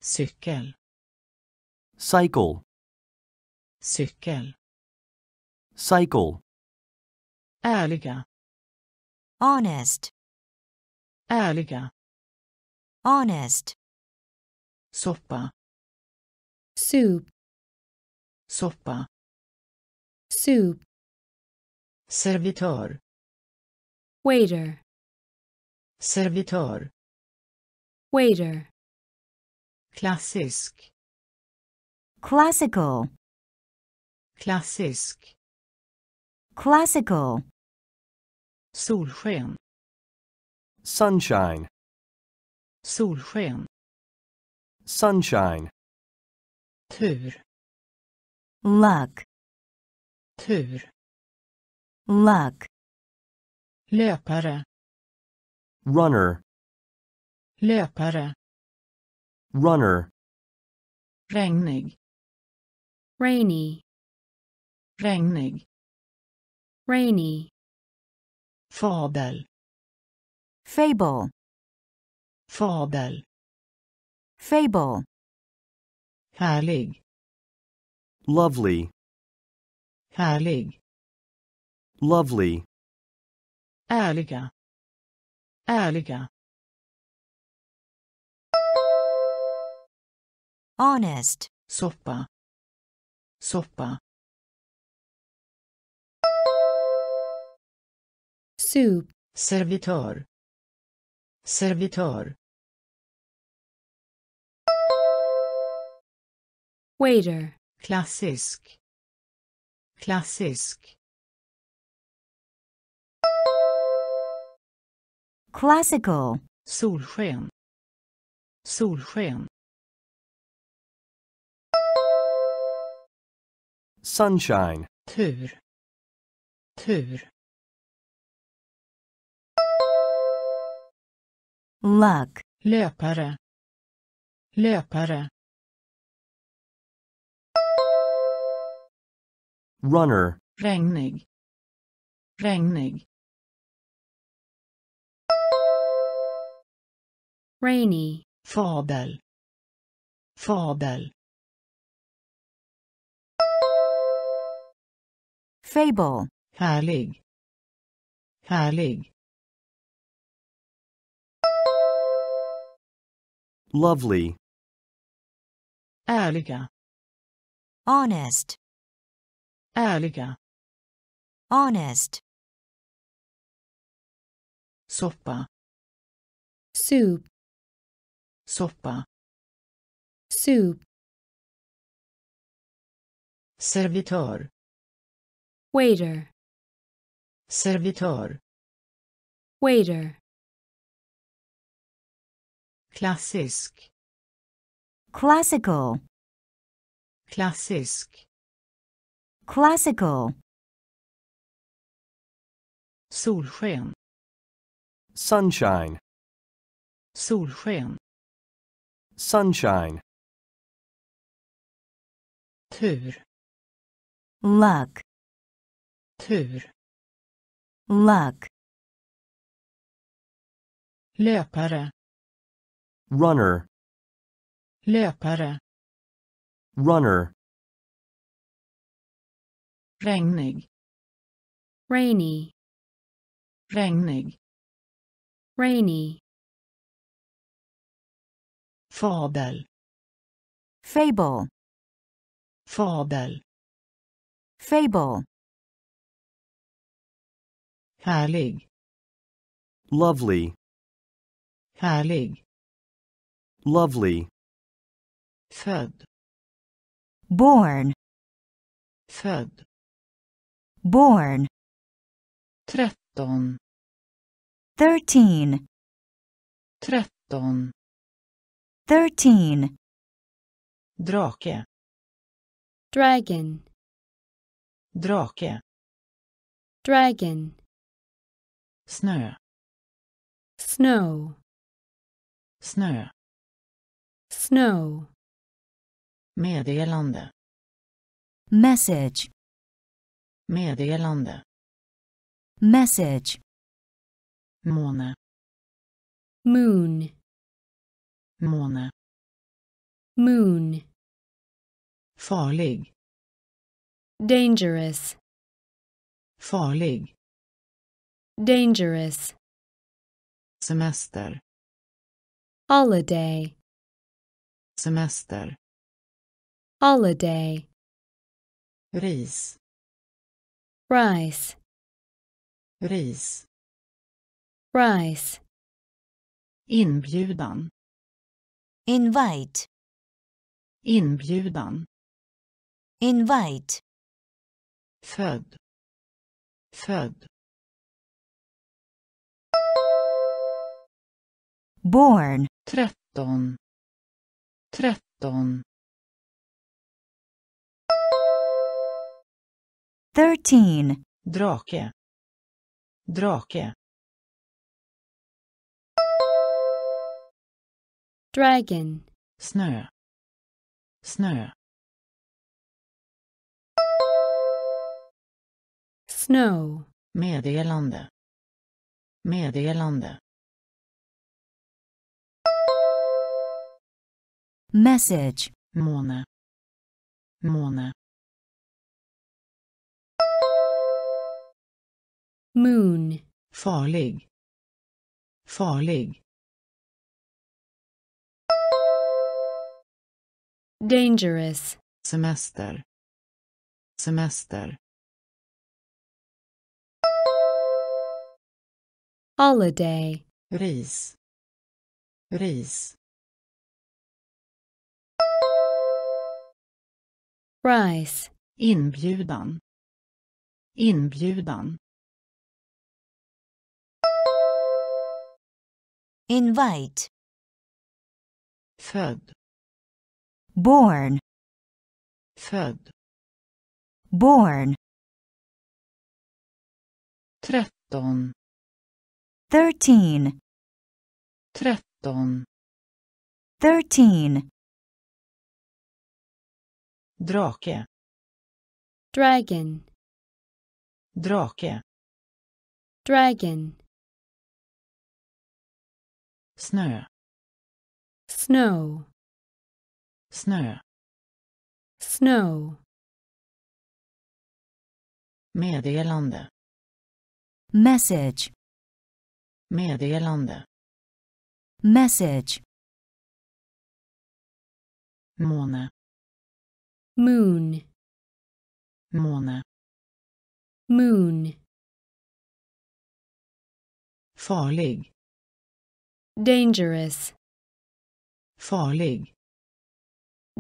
Cykel. Cycle. Cykel. Cycle. Ärliga. Honest. Ärliga. Honest. Soppa. soup, Soppa. soup, Servitör. waiter, Servitör. waiter, Klassisk. Classical. Klassisk. Classical. Solsken. Sunshine. Solsken. Sunshine. Tur. Luck. Tur. Luck. Löpare. Runner. Löpare. Runner. Regnig. rainy, Regnig. rainy, Fabel. Fable. Fabel. Fable. Härlig. Lovely. Härlig. Lovely. Ärliga. Ärliga. Honest. Soppa. Soppa. Soup, Servitör. Servitör. waiter, Klassisk. Klassisk. Classical. Solsken. Solsken. Sunshine. Tur. Tur. Luck. Löpare. Löpare. Runner. Regnig. Regnig. rainy, Fabel. Fabel. Fable. Härlig. Härlig. Lovely. Ärliga. Honest. Ärliga. Honest. Soppa. soup, Soppa. soup, Servitör. waiter, Servitör. waiter, klassisk, classical, klassisk, classical, solsken, sunshine, solsken, sunshine, tur, luck, tur, luck, löpare, runner, löpare, runner, regnig, rainy, regnig, rainy, fabel, fable, fabel, fable, härlig, lovely, härlig, lovely, född, born, född, born, tretton, thirteen, tretton, thirteen, drake, dragon, drake, dragon, snö, snow, snö, snow, meddelande, message, meddelande, message, måne, moon, måne, moon, farlig, dangerous, farlig, dangerous, semester, holiday, semester, holiday, ris, rice, ris, rice, inbjudan, invite, inbjudan, invite, född, född, born, tretton, tretton, thirteen, drake, drake, dragon, snö, snö, snow, meddelande, meddelande, message, måne, måne, moon, farlig, farlig, dangerous, semester, semester, holiday, ris, ris, rice, inbjudan, inbjudan, invite, född, born, född, born, tretton, thirteen, tretton, thirteen, drake, dragon, drake, dragon, snö, snow, snö, snow, meddelande, message, meddelande, message, måne, moon, måne, moon, farlig, dangerous, farlig,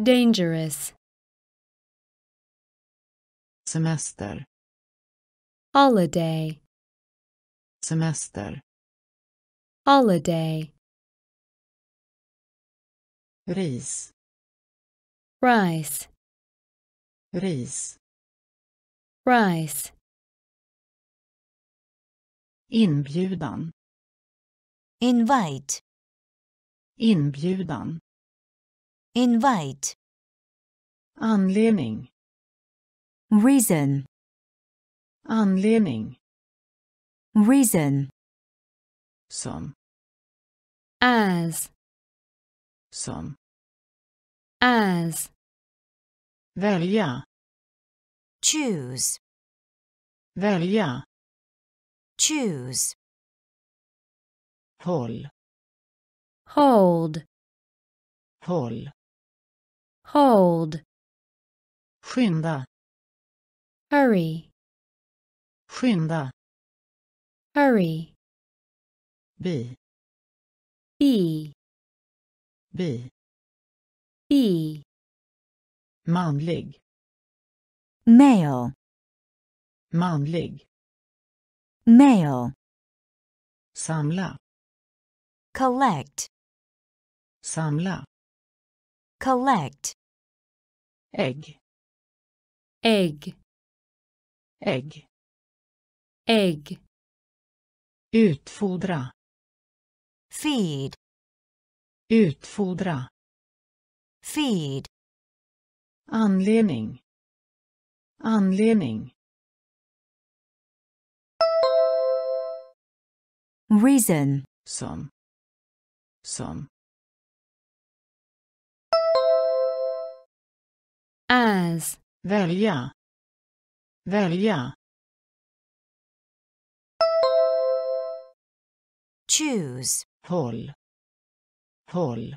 dangerous, semester, holiday, semester, holiday, ris, rice, ris, rice, inbjudan, invite, inbjudan, invite, anledning, reason, anledning, reason, som, as, som, as, välja, choose, välja, choose, håll, hold, håll, hold, skynda, hurry, skynda, hurry, bi, be, bi, be, manlig, male, manlig, male, samla, collect, samla, collect, ägg, egg, ägg, egg, utfodra, feed, utfodra, feed, anledning, anledning, reason, som, som, as, välja, välja, choose, håll, håll,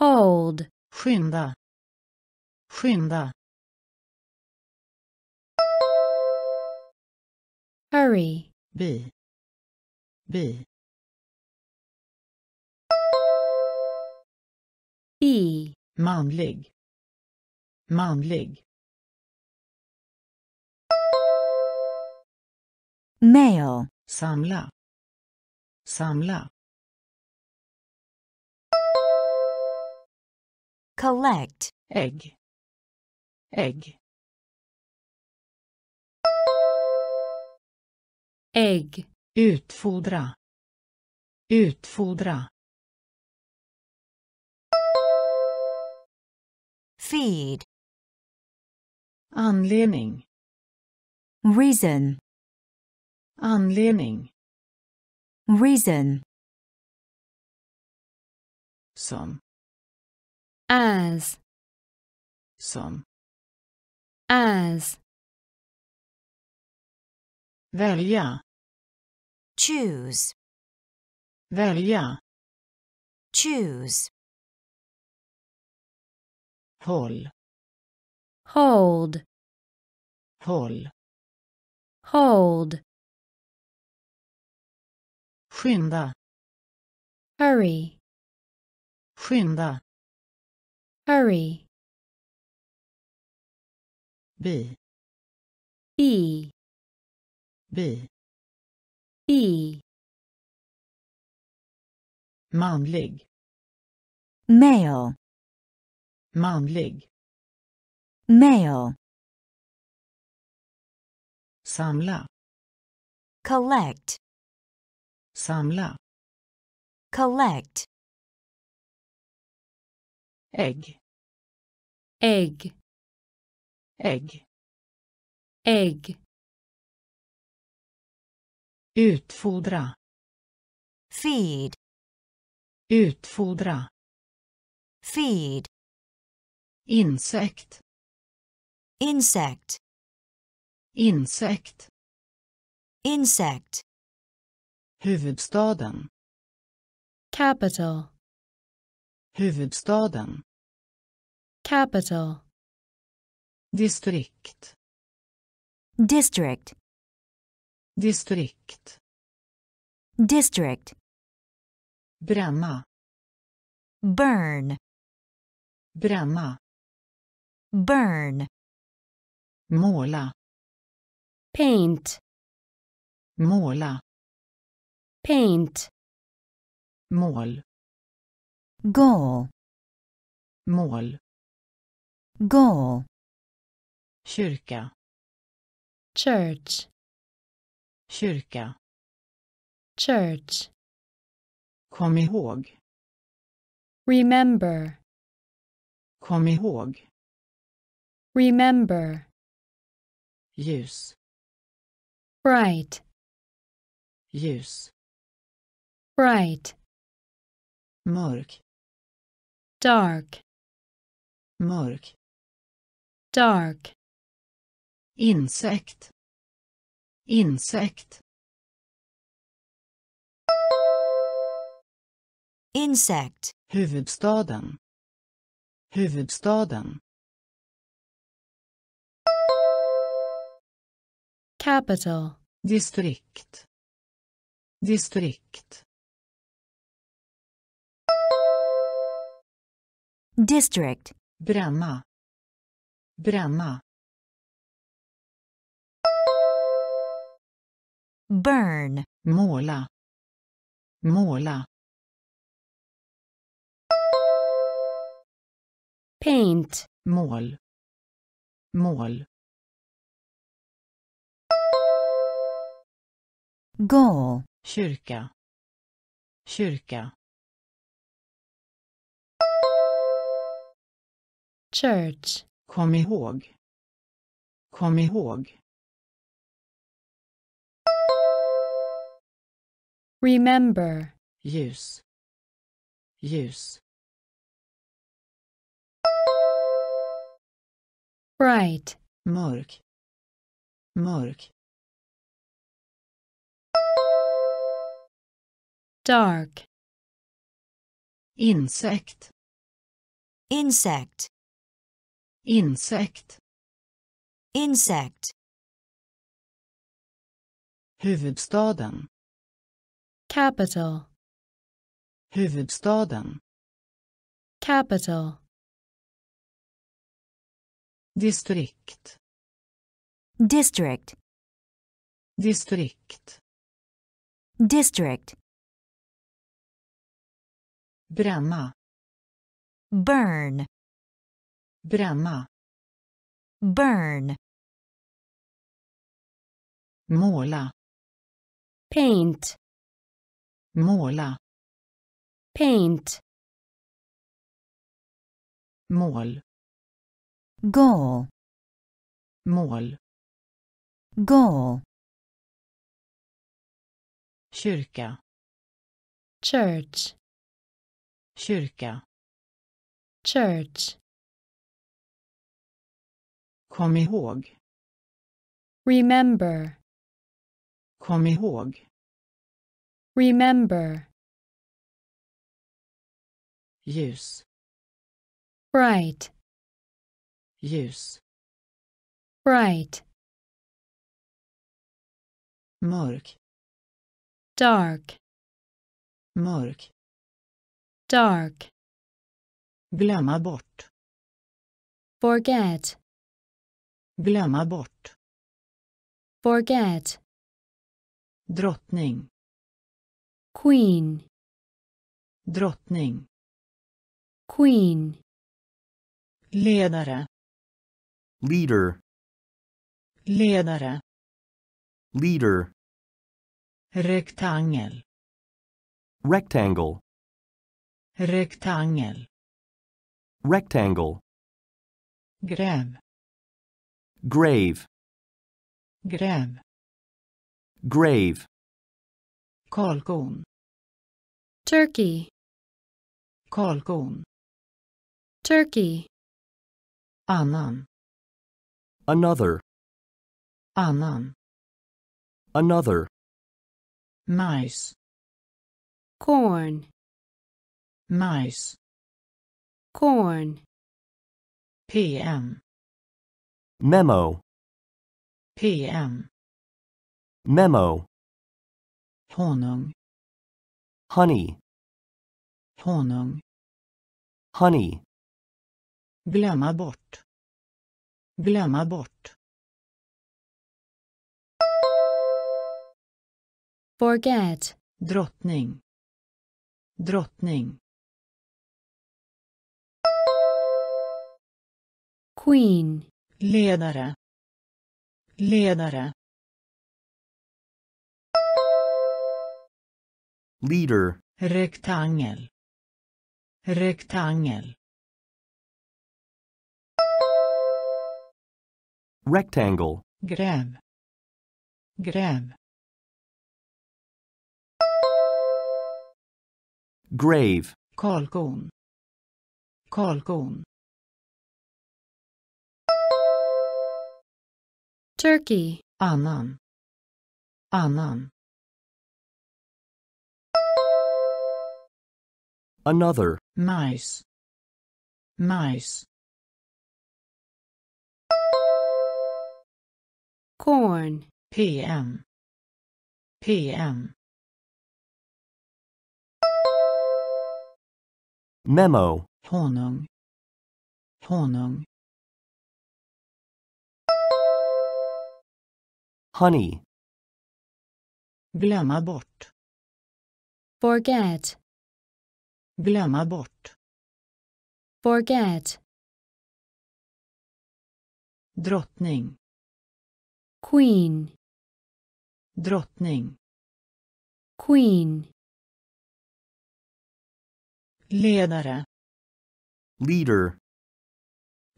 hold, skynda, skynda, hurry, bi, bi, be, manlig, manlig, male, samla, samla, collect, egg. Egg. Egg, utfodra, utfodra, feed, anledning, reason, anledning, reason, som, as, som, as, välja, choose, välja, choose, håll, hold, håll, hold, skynda, hurry, skynda, hurry, bi, be, bi, be, manlig, male, manlig, male, samla, collect, samla, collect, ägg, egg, ägg, egg, utfodra, feed, utfodra, feed, insekt, insect, insekt, insect, huvudstaden, capital, huvudstaden, capital, District. district, District. district, bränna, burn, bränna, burn, måla, paint, måla, paint, mål, goal, mål, goal, kyrka, church, kyrka, church. kom ihåg, Remember, kom ihåg, remember. ljus, Bright, ljus, bright. mörk, Dark, mörk, dark. insekt, insekt, insect, huvudstaden, huvudstaden, Capital, distrikt, distrikt, district, bränna, bränna, burn, måla, måla, paint, mål, mål, goal, kyrka, kyrka, church, kom ihåg, kom ihåg, remember, ljus, ljus, bright, mörk, mörk, dark, Insect. insect, insekt, insect, huvudstaden, capital, huvudstaden, capital. distrikt, district, distrikt, district, bränna, burn, bränna, burn, måla, Paint, måla, paint. mål, goal, mål, goal, kyrka, Church, kyrka, church. Kom ihåg, Remember, kom ihåg, remember. ljus, Bright, ljus, bright. mörk, Dark, mörk, dark. glömma bort, Forget, glömma bort, forget. drottning, Queen, drottning, queen. ledare, leader, ledare, leader, rektangel, rectangle, rektangel, rectangle, gräv, grave, gräv, grave, kalkon, Turkey, kalkon, turkey. annan, another, annan, another, majs, Corn, majs, corn. PM, memo, PM, memo, honung, honey, honung, honey, glömma bort, glömma bort, Forget, drottning, drottning. Queen, ledare. Ledare. Leader, rektangel. Rektangel. Rectangle, gräv. Gräv. Grave, kalkon. Kalkon turkey, annan annan another, mice. Majs corn, PM PM memo, honung. Honung honey, glömma bort. Forget, glömma bort. Forget, drottning. Queen, drottning. Queen, ledare. Leader,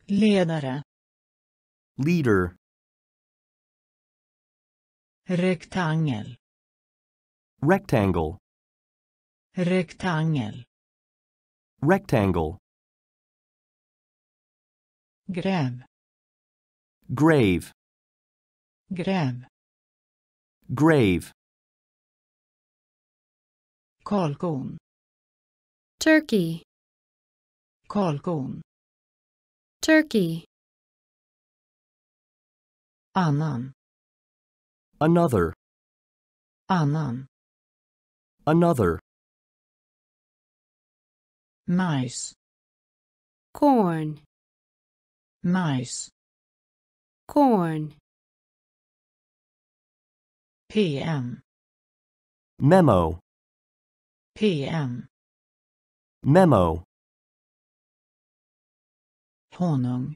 ledare. Leader, rektangel. Rectangle, rektangel. Rectangle, gräv. Grave, gräv. Grave, kalkon. Turkey, kalkon. Turkey, annan another, annan another, majs corn, majs corn, PM memo, PM memo, honung.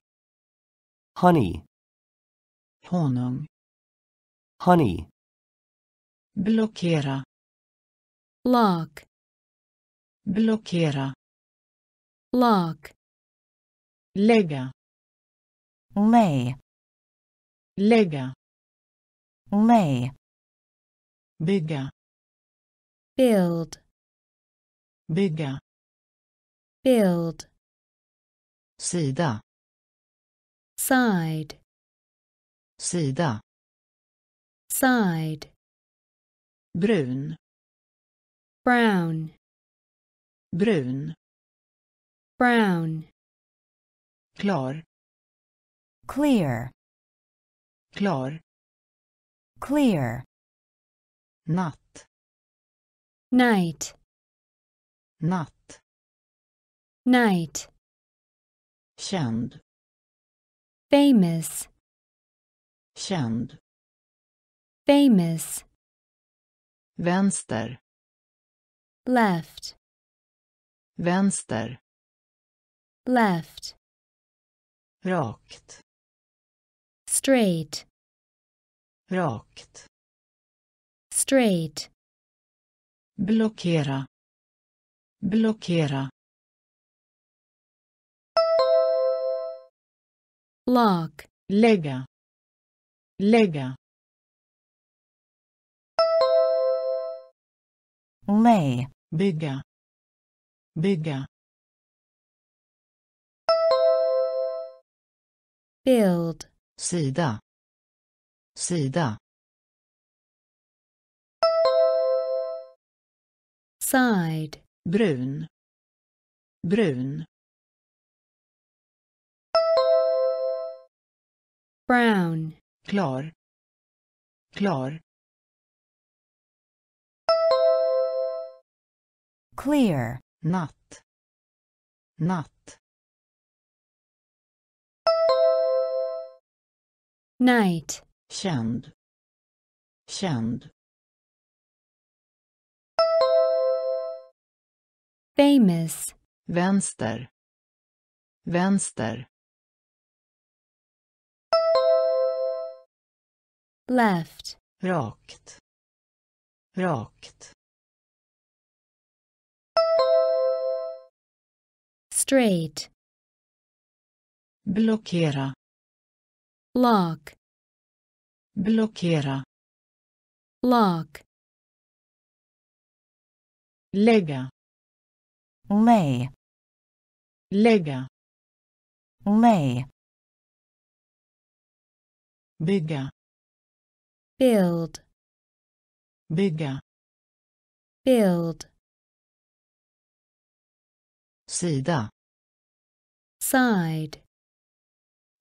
Honey, honung honey, blockera. Lock, blockera. Lock, lägga. Lay, lägga. Lay, bygga. Build, bygga. Build, sida. Side, sida side, brun. Brown, brun. Brown, klar. Clear, klar. Clear, natt. Night, natt. Night, känd. Famous, känd famous, vänster. Left, vänster. Left, rakt. Straight, rakt. Straight, blockera. Blockera. Lock, lägga. Lägga lay, bygga. Bygga. Build, sida. Sida. Side, brun. Brun. Brown, klar. Klar clear, natt. Natt. Night, känd. Känd. Famous, vänster, vänster, left, rakt, rakt, straight, blockera, lock, blockera, lock, lägga, lay, lägga, lay, bygga, build, bygga, build, sida, side,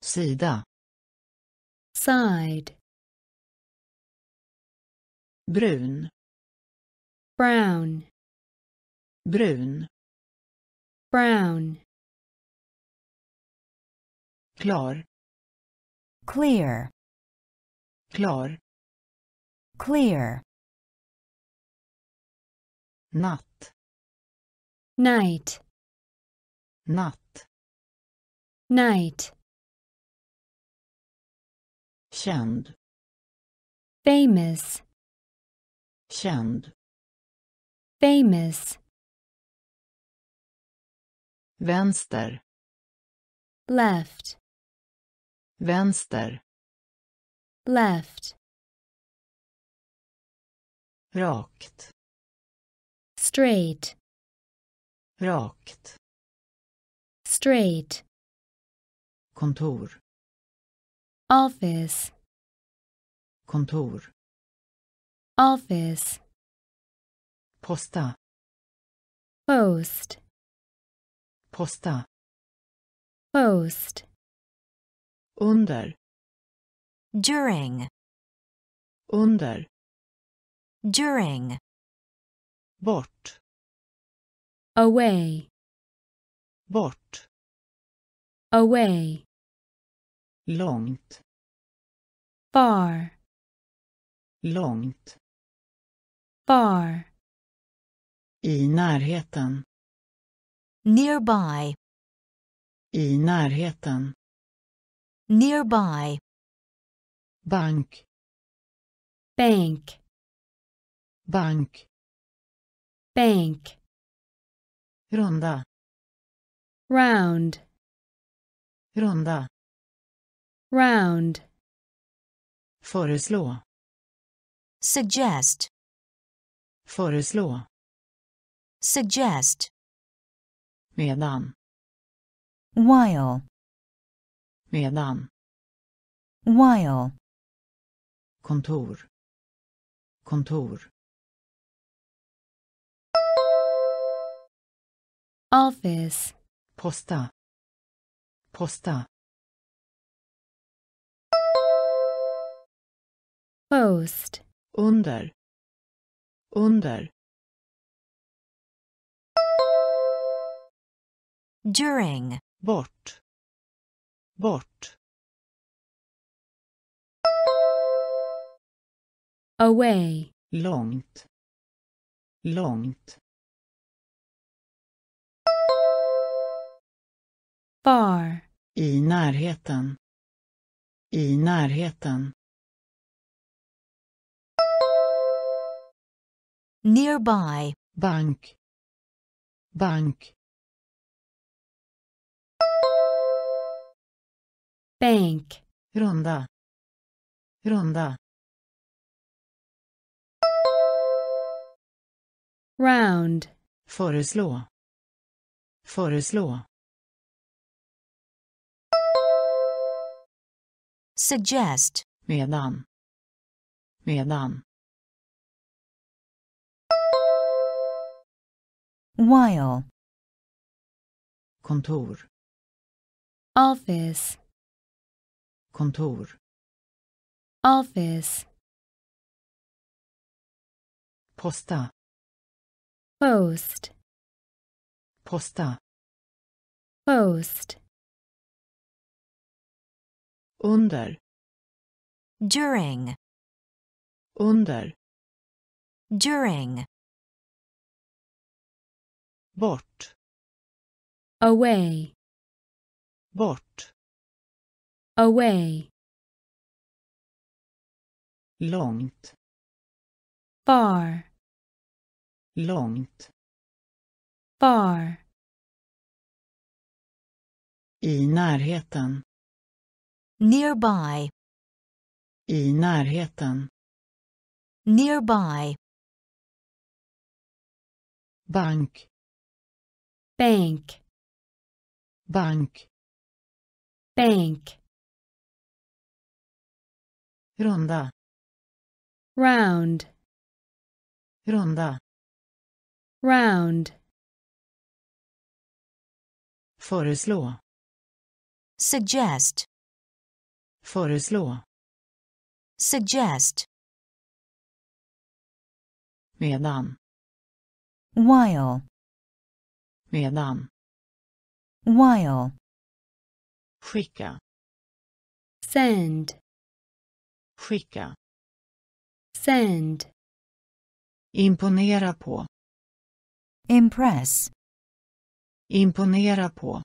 sida, side, brun, brown, brun, brown, klar, clear, klar, clear, natt, night, natt, night, känd, famous, känd, famous, vänster, left, vänster, left, rakt, straight, rakt, straight, kontor, office, kontor, office, posta, post, posta, post, under, during, under, during, bort, away, bort, away, långt, far, långt, far, i närheten, nearby, i närheten, nearby, bank, bank, bank, bank, runda, round, runda, round, föreslå, suggest, föreslå, suggest, medan, while, medan, while, kontor, kontor, office, posta, posta, post, under, under, during, bort, bort, away, långt, långt, far, i närheten, i närheten, nearby, bank, bank, bank, runda, runda, round, föreslå, föreslå, suggest, medan, medan, while, kontor, office, kontor, office, posta, post, posta, post, under, during, under, during, bort, away, bort, away, långt, far, långt, far, i närheten, nearby, i närheten, nearby, bank, bank, bank, bank, runda, round, runda, round, föreslå, suggest, föreslå, suggest, medan, while, medan, while, skicka, send, skicka, send, imponera på, impress, imponera på,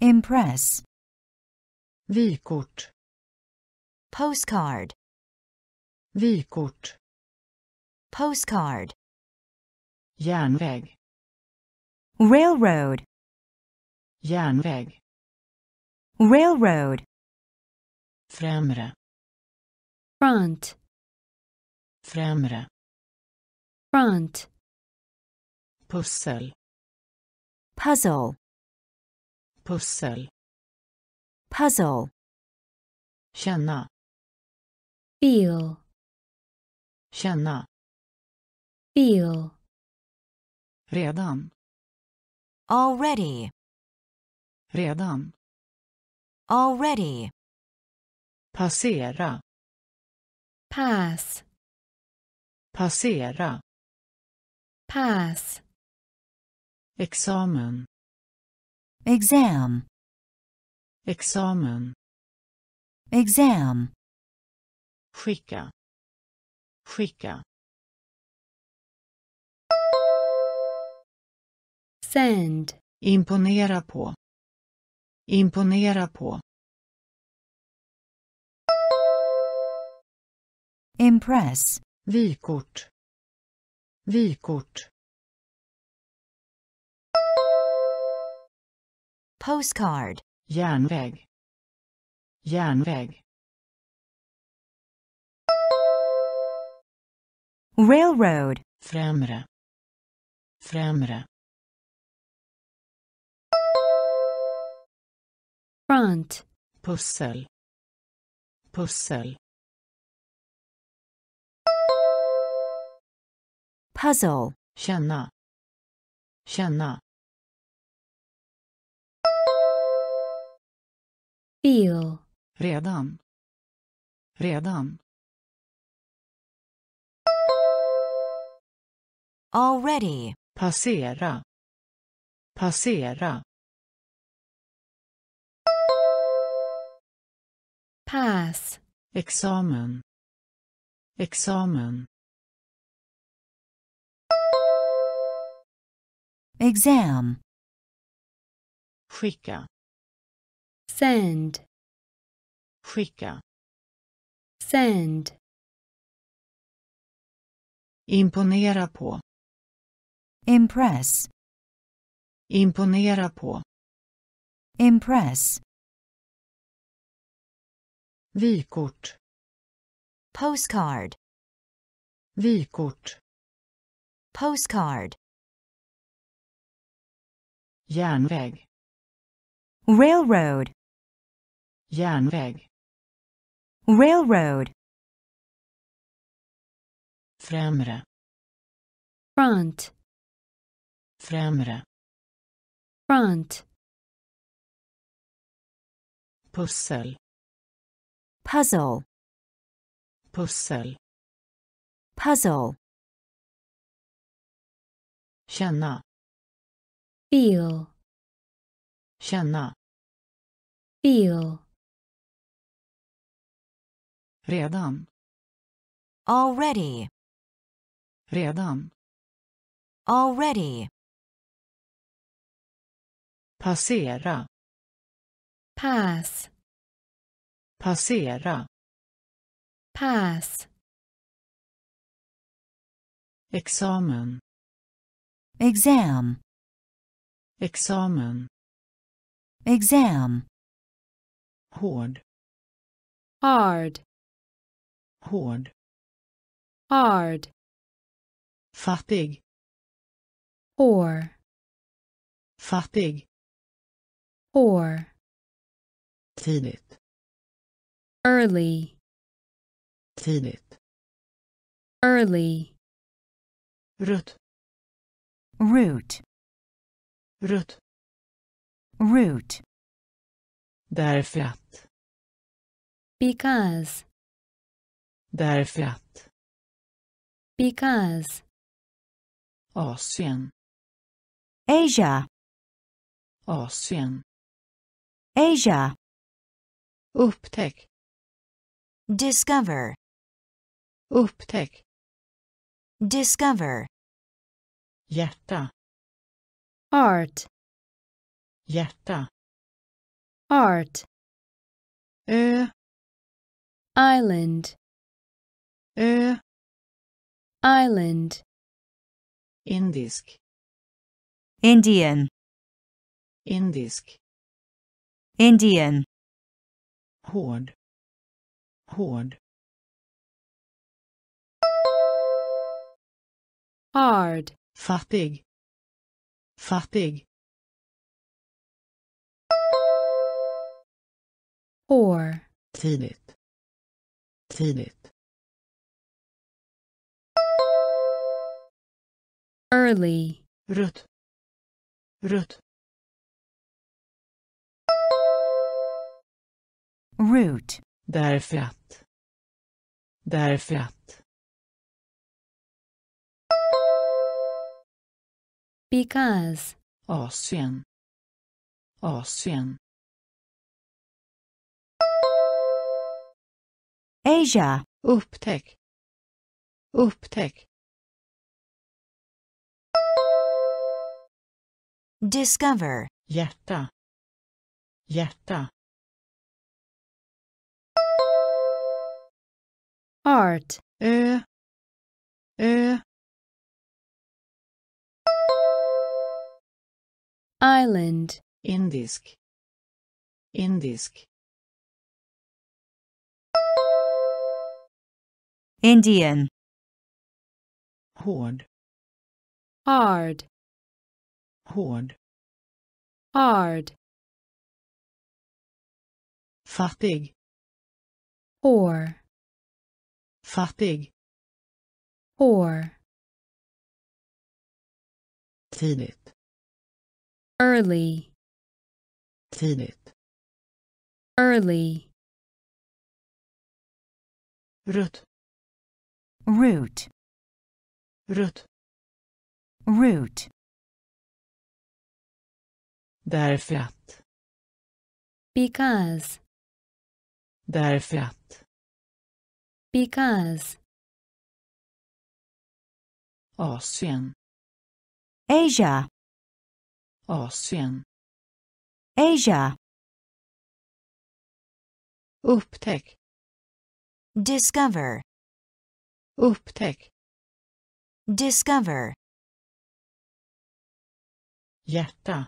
impress, vykort, postcard, vykort, postcard, järnväg, railroad, järnväg, railroad, främre, front, främre, front, pussel, puzzle, pussel, puzzle, känna, feel, känna, feel, redan, already, redan, already, passera, pass, passera, pass, examen, exam, examen, exam, skicka, skicka, send, imponera på, imponera på, impress, vykort, vykort, postcard, järnväg, järnväg, railroad, främre, främre, front, pussel, pussel, puzzle, känna, känna, feel, redan, redan, already, passera, passera, pass, examen, examen, exam, skicka, send, skicka, send, imponera på, impress, imponera på, impress, vykort, postcard, vykort, postcard, järnväg, railroad, järnväg, railroad, främre, front, främre, front, pussel, puzzle, pussel, puzzle, känna, feel, känna, feel, redan, already, redan, already, Passera. pass, Passera. pass, Examen. exam, Examen. exam, Hård. hard, Hård. hard, Fattig. poor, Fattig. poor, Tidigt. Early, Tidigt. early, Rött. root, Rött. root, Därför att. because, Därför att. because, Asien. Asia, Asien. Asia, Upptäck. Discover, Upptäck. discover, Hjärta. Art. Hjärta. Art. Ö. island, Ö. island, Indisk. Indian, Indisk. Indian, Hård. Hård. hard, Fattig. Fattig. poor, Tidigt. Tidigt. early, Rött. Rött. root, Därför att. Därför att. because, Asien. Asien. Asia, Upptäck. Upptäck. discover, Hjärta. Hjärta. Heart, Ö. Ö. island, Indisk. Indisk. Indian, Hård. hard, Hård. hard, Fattig. poor, Fattig. poor, Tidigt. early, Tidigt. early, Rött. root, Rött. root, Därför att. because, Därför att. Because, Asien. Asia, Asien. Asia, Upptäck. discover, Upptäck. discover, Hjärta.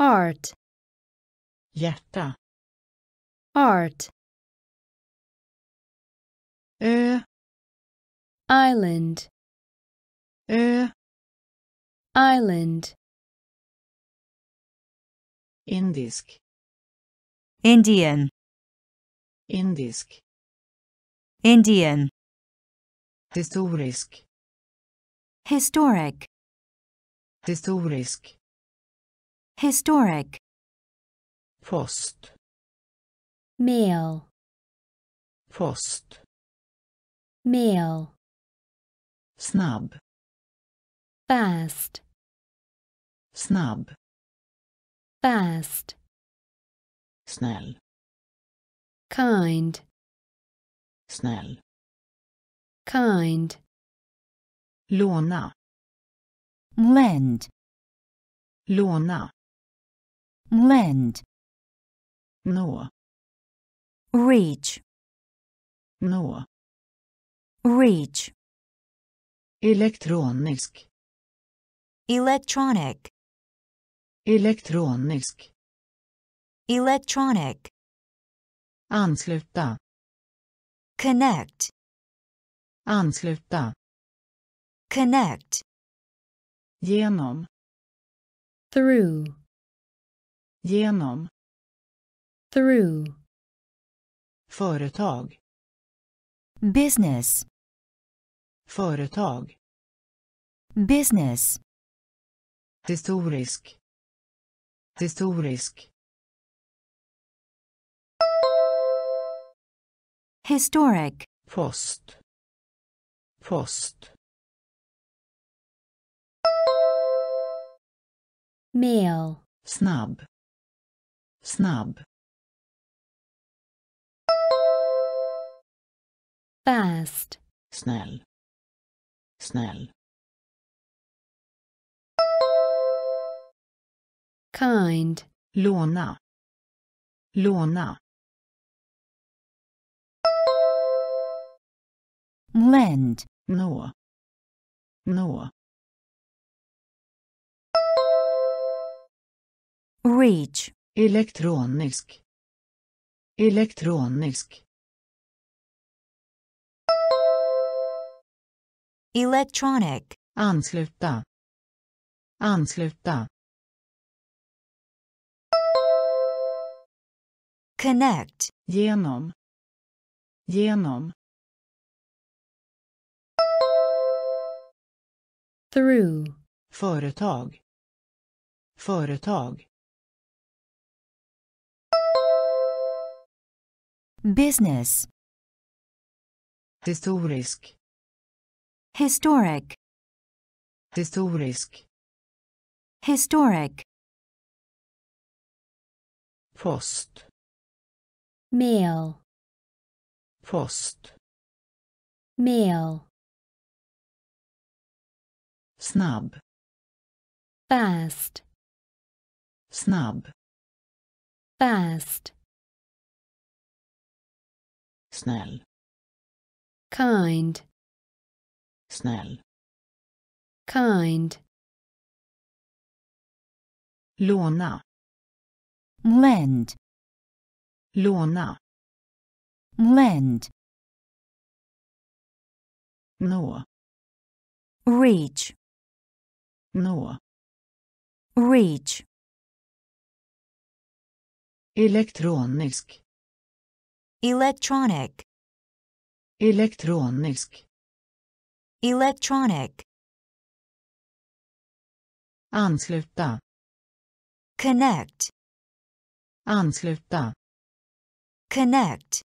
Art Hjärta. heart, Ö. island, Ö. island, Indisk. Indian, Indisk. Indian, Historisk. historic, Historisk. historic, Post. mail, Post. Mail, Snabb. fast, Snabb. fast, Snäll. kind, Snäll. kind, Låna. lend, Låna. lend, nå, reach, nå, reach, elektronisk, electronic, elektronisk, electronic, ansluta, connect, ansluta, connect, genom, through, genom, through, företag, business, företag, business, historisk, historisk, historic, post, post, mail, snabb, snabb, fast, snäll, snäll, kind, låna, låna, lend, nå, nå, reach, elektronisk, elektronisk, electronic, ansluta, ansluta, connect, genom, genom, through, företag, företag, business, historisk, historic, historisk, historic, post, mail, post, mail, snabb, fast, snabb, fast, snäll, kind, snäll, kind, låna, lend, låna, lend, nå, reach, nå, reach, elektronisk, electronic, elektronisk, electronic, ansluta, connect, ansluta, connect,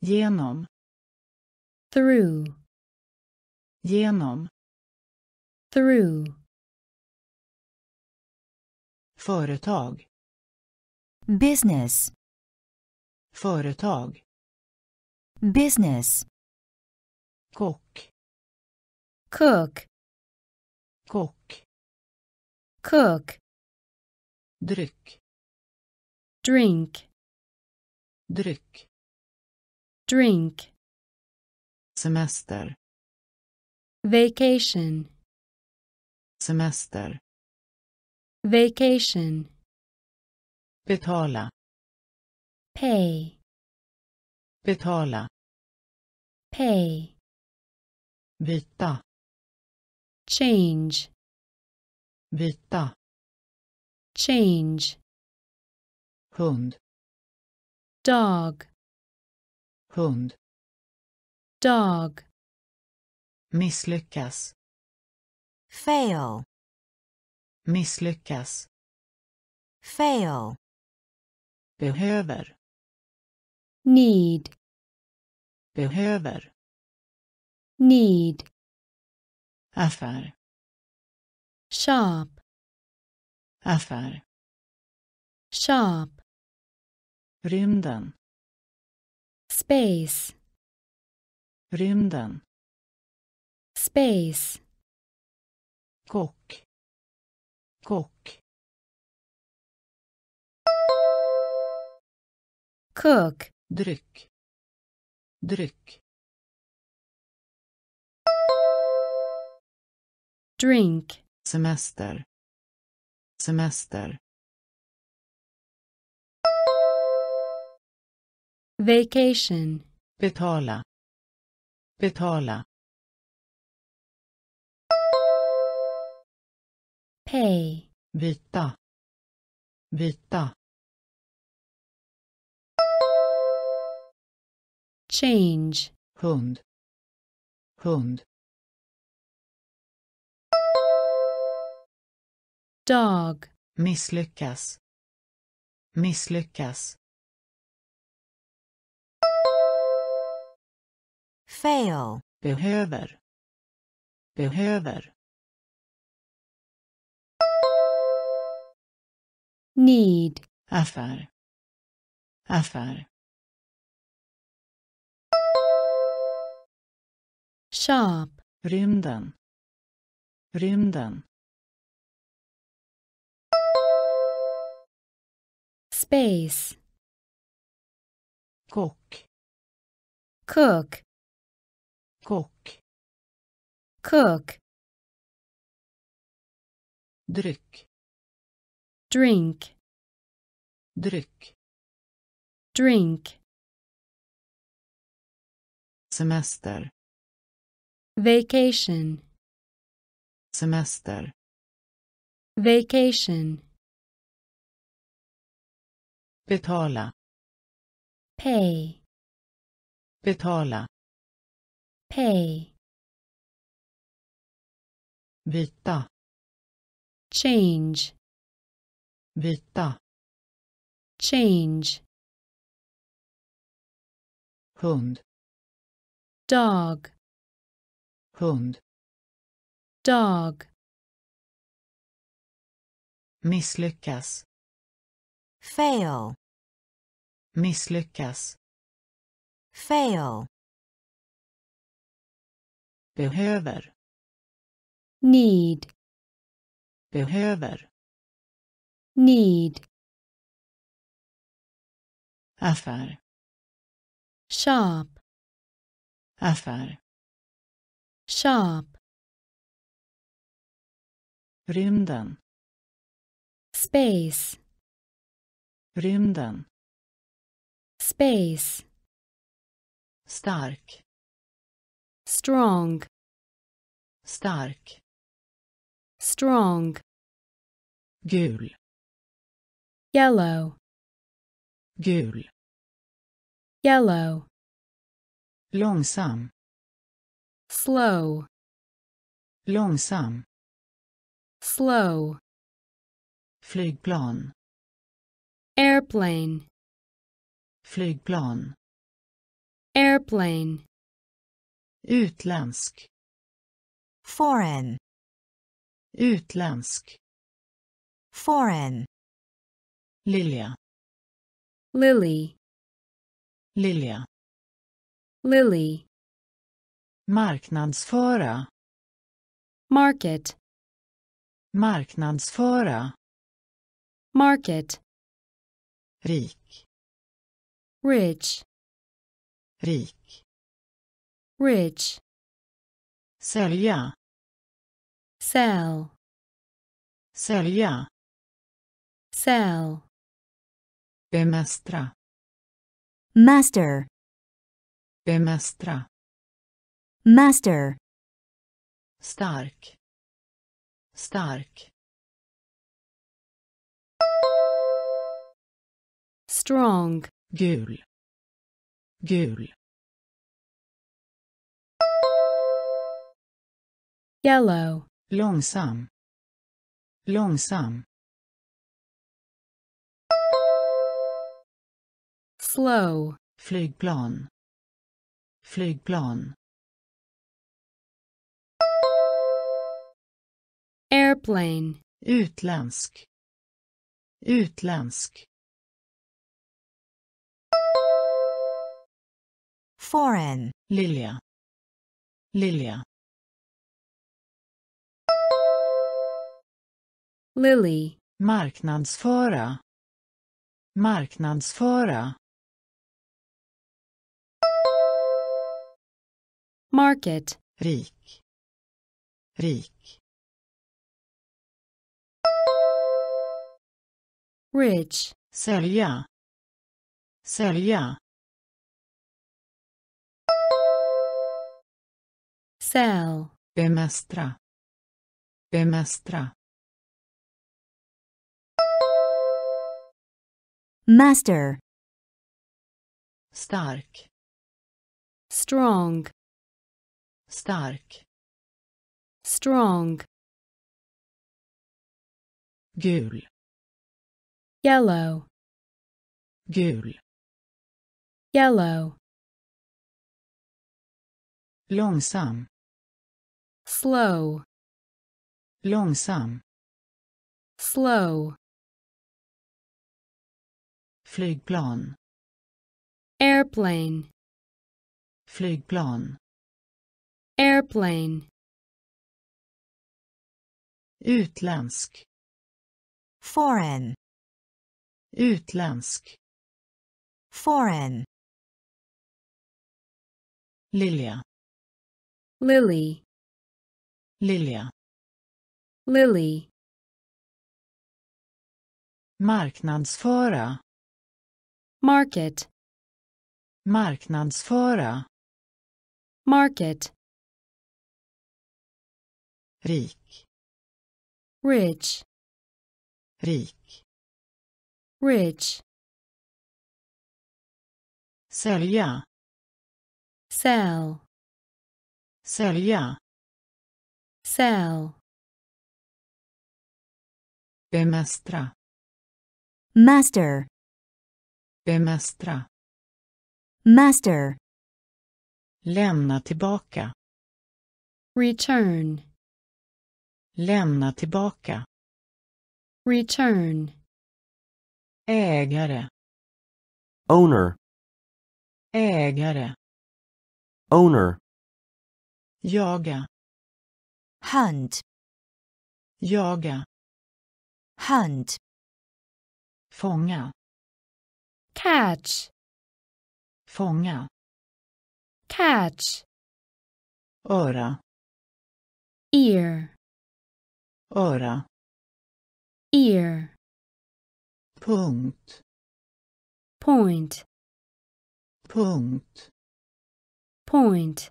genom, through, genom, through, företag, business, företag, business, kock, cook, kock, cook, dryck, drink, dryck, drink, semester, vacation, semester, vacation, betala, pay, betala, pay, byta, change, byta, change, hund, dog, hund, dog, misslyckas, fail, misslyckas, fail, behöver, need, behöver, need. Affär. Shop. Affär. Shop. Rymden. Space. Rymden. Space. Kock. Kock. Cook. Dryck. Dryck. Drink, semester, semester, vacation, betala, betala, pay, vita, vita, change, hund, hund, dog, misslyckas, misslyckas, fail, behöver, behöver, need, affär, affär, shop, rymden, rymden, space, kock, cook, kock, cook, dryck, drink, dryck, drink, semester, vacation, semester, vacation, betala, pay, betala, pay, vita, change, vita, change, hund, dog, hund, dog, misslyckas, fail, misslyckas, fail, behöver, need, behöver, need, affär, shop, affär, shop, rymden, space, rymden, space, stark, strong, stark, strong, gul, yellow, gul, yellow, långsam, slow, långsam, slow, flygplan, airplane, flygplan, airplane, utländsk, foreign, utländsk, foreign, lilja, lily, lilja, lily, marknadsföra, market, marknadsföra, market, rik, rich, rik, rich, sälja, sell, sälja, sell, bemästra, master, bemästra, master, stark, stark, strong, gul, gul, yellow, långsam, långsam, slow, flygplan, flygplan, airplane, utländsk, utländsk, foreign lilja lilja Lily. Marknadsföra. Marknadsföra. Market. Rik. Rik. Rich. Sälja. Sälja. Sell, bemästra, bemästra, master, stark, strong, stark, strong, gul, yellow, gul, yellow, långsam, slow, långsam, slow, flygplan, airplane, flygplan, airplane, utländsk, foreign, utländsk, foreign, lilja, lily, lilja, lily, marknadsföra, market, marknadsföra, market, rik, rich, rik, rich, sälja, sell, sälja, sell, bemästra, master, bemästra, master, lämna tillbaka, return, lämna tillbaka, return, ägare, owner, ägare, owner, jaga, hunt, jaga, hunt, fånga, catch, fånga, catch, öra, ear, öra, ear, punkt, point, punkt, point,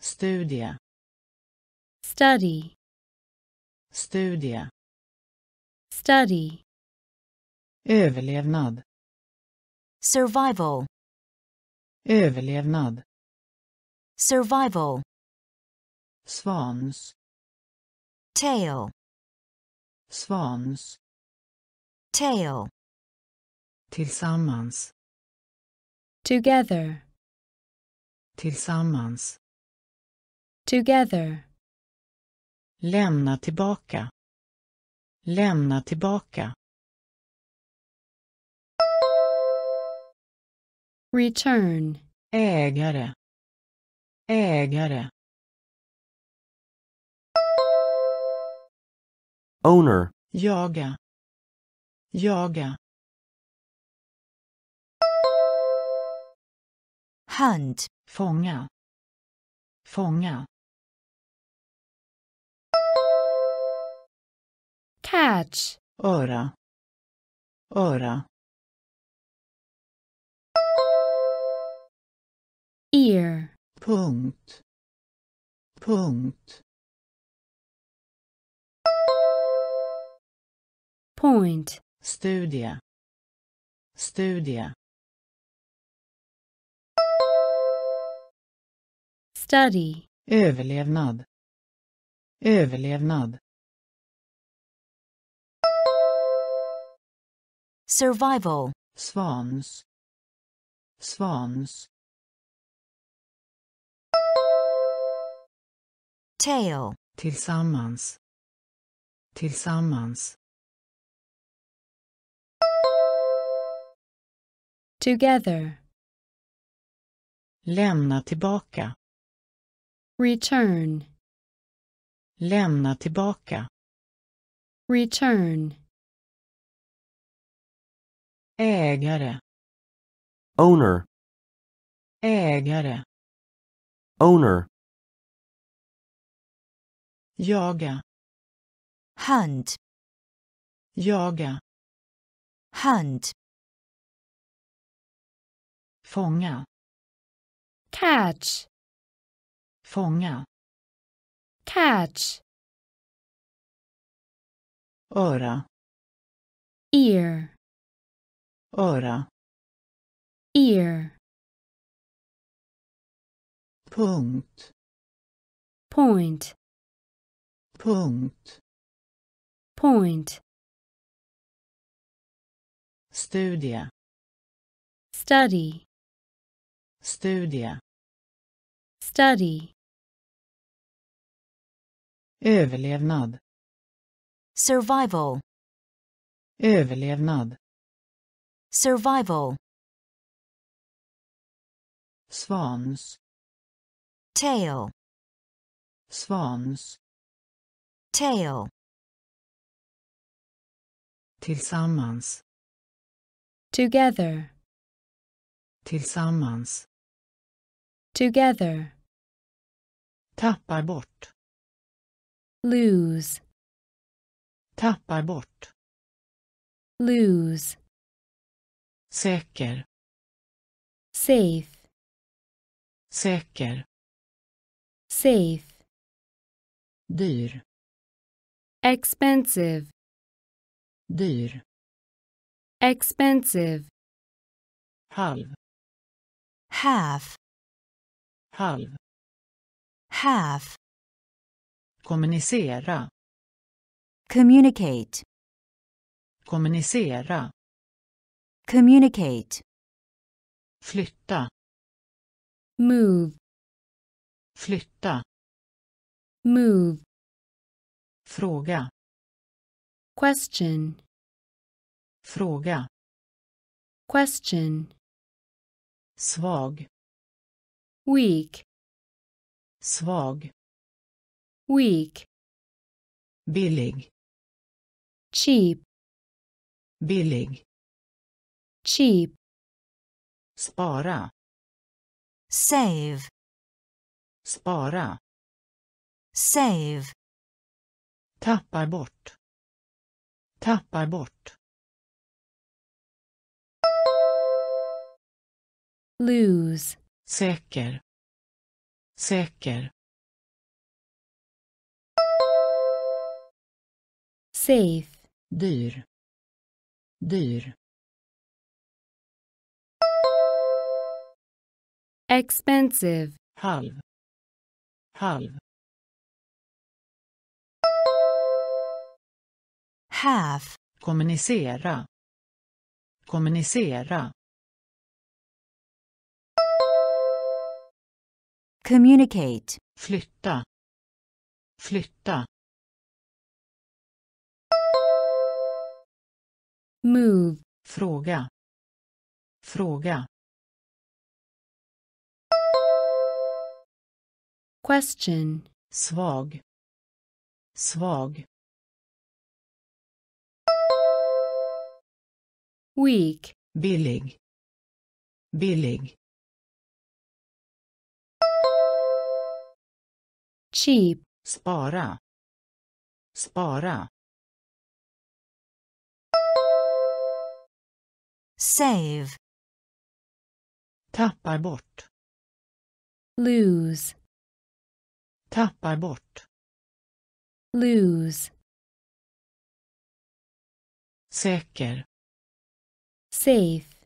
studie, study, studie, study, överlevnad, survival, överlevnad, survival, svans, tail, svans, tail, tillsammans, together, tillsammans, together, lämna tillbaka, lämna tillbaka, return, ägare, ägare, owner, jaga, jaga, hunt, fånga, fånga, catch, öra, öra, ear, punkt, punkt, point, studie, studie, study, överlevnad, överlevnad, survival, Swans. Swans. tail, tillsammans, tillsammans, together, lämna tillbaka, return, lämna tillbaka, return, ägare, owner, ägare, owner, jaga, hunt, jaga, hunt, fånga, catch, fånga, catch, öra, ear, öra, ear, punkt, point, punkt, point, studie, study, studie, study, överlevnad, survival, överlevnad, survival, Swans. tail, Swans. tail, tillsammans, together, tillsammans, together, tappar bort, lose, tappar bort, lose, säker, safe, säker, safe, dyr, expensive, dyr, expensive, halv, half, halv, half, kommunicera, communicate, kommunicera, communicate, flytta, move, flytta, move, fråga, question, fråga, question, svag, weak, svag, weak, billig, cheap, billig, cheap, spara, save, spara, save, tappar bort, tappar bort, lose, säker, säker, safe, dyr, dyr, expensive, halv, halv, half, kommunicera, kommunicera, communicate, flytta, flytta, move, fråga, fråga, question, svag, svag, weak, billig, billig, cheap, spara, spara, save, tappar bort, lose, tappar bort, lose, säker, safe,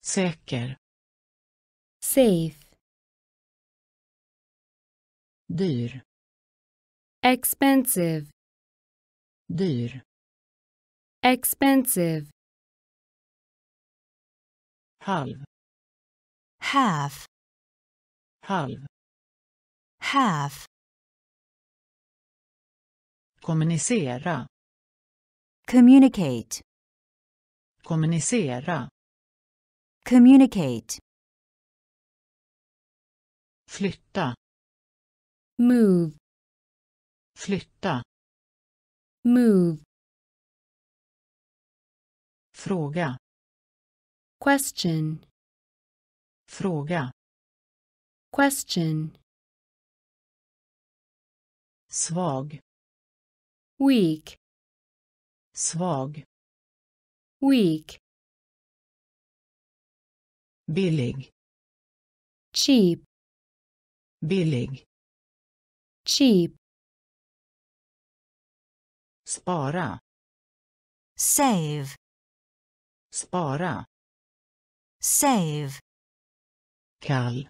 säker, safe, dyr, expensive, dyr, expensive, halv, half, halv, half, kommunicera, communicate, kommunicera, communicate, flytta, move, flytta, move, fråga, question, fråga, Question. Svag, Weak. svag, Weak. billig, Cheap. billig, Cheap. spara, Save. spara, Save. kall,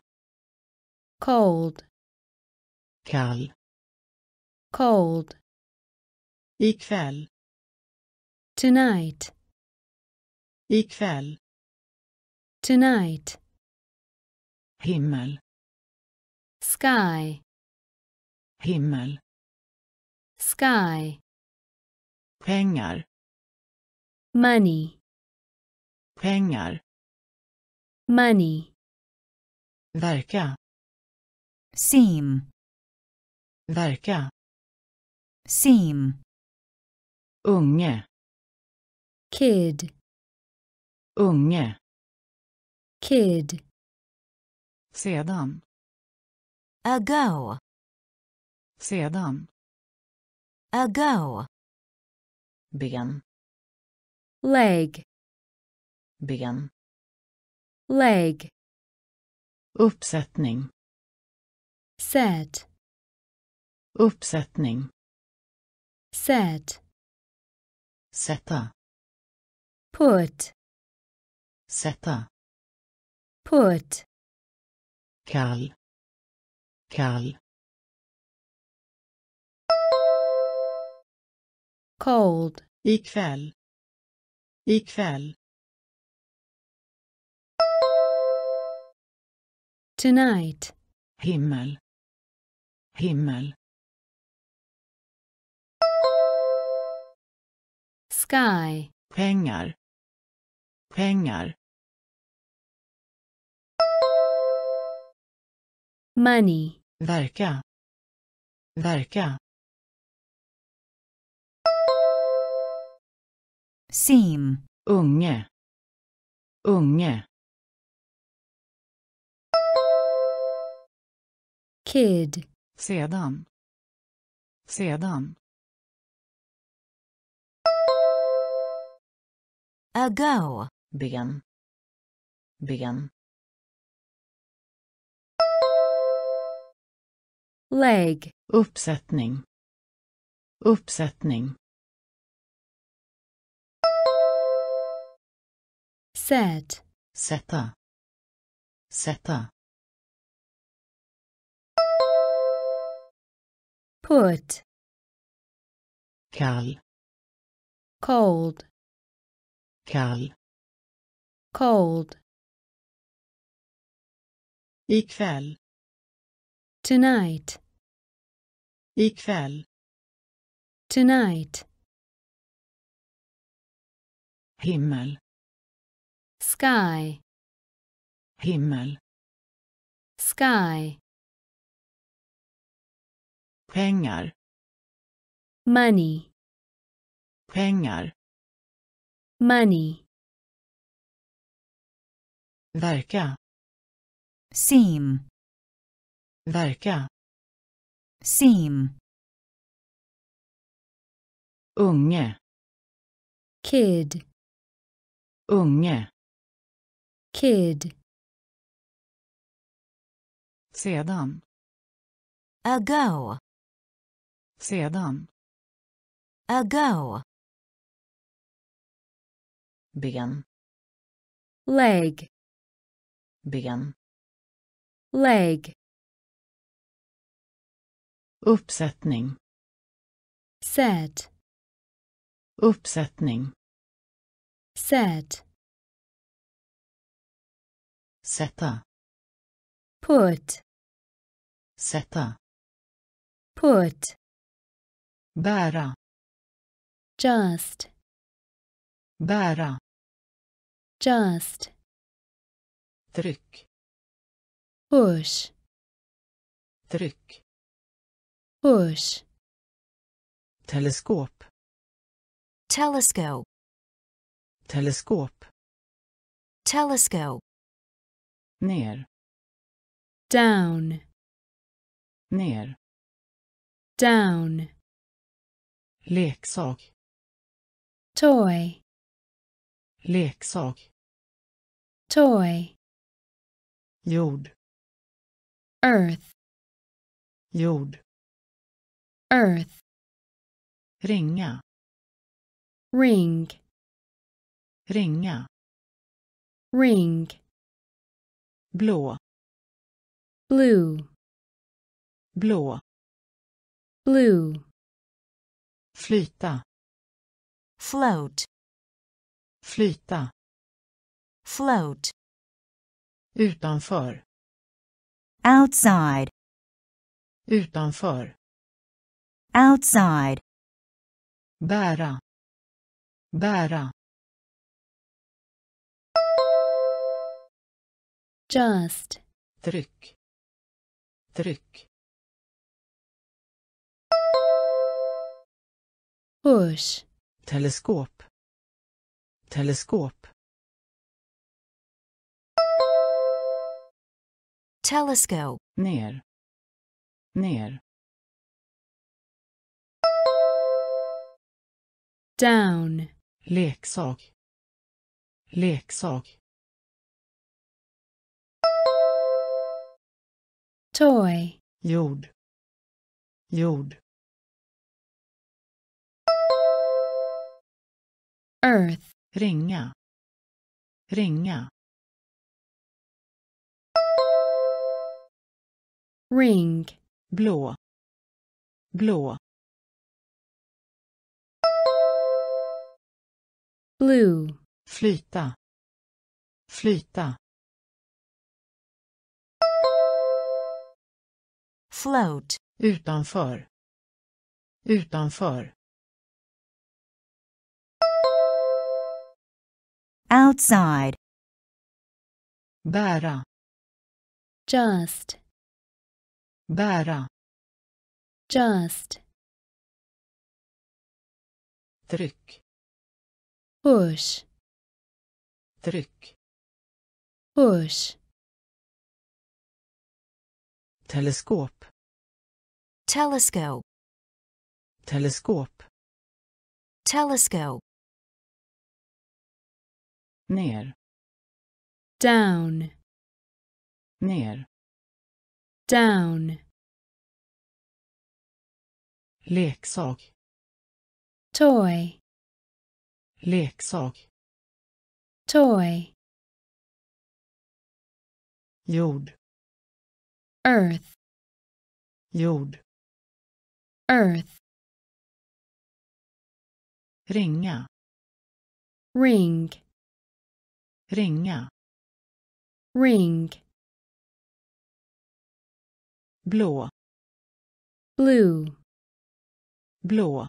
Cold. kall, Cold. ikväll, Tonight. ikväll, Tonight. himmel, Sky. himmel, Sky. pengar, Money. pengar, Money. verka, Seem. verka, Seem. unge, Kid. unge, Kid. sedan, Ago. sedan, Ago. ben, Leg. ben, Leg. uppsättning, Set. uppsättning, Set. sätta, Put. sätta, Put. kall, kall, Cold. ikväll, ikväll, Tonight. himmel, himmel, Sky. pengar, pengar, Money. verka, verka, Seam. unge, unge, Kid. sedan, sedan, Ago. ben, ben, Leg. uppsättning, uppsättning, Set. sätta, sätta, Put. kall, Cold. Kall, Cold. ikväll, Tonight. ikväll, Tonight. himmel, Sky. himmel, Sky. pengar, Money. pengar, Money. verka, Seam. verka, Seam. unge, Kid. unge, Kid. sedan, Ago. sedan, Ago. Ben, Leg. ben, Leg. uppsättning, Set. uppsättning, Set. sätta, Put. sätta, Put. bära, Just. bära, Just. tryck, Push. tryck, Push. teleskop, Telescope. teleskop, Telescope. ner, down, ner, down, leksak, toy, leksak, toy, jord, earth, jord, earth, ringa, ring, ringa, ring, blå, blue, blå, blue, flyta, float, flyta, float, utanför, outside, utanför, outside, bära, bära, just, tryck, tryck, push, teleskop, teleskop, telescope, ner, ner, down, leksak, leksak, toy, jord, jord, earth, ringa, ringa, ring, blå, blå, blue, flyta, flyta, float, utanför, utanför, outside, bära, just, bära, just, tryck, push, tryck, push, teleskop, telescope, teleskop, telescope, ner, down, ner, down, leksak, toy, leksak, toy, jord, earth, jord, earth, ringa, ring, ringa, ring, blå, blue, blå,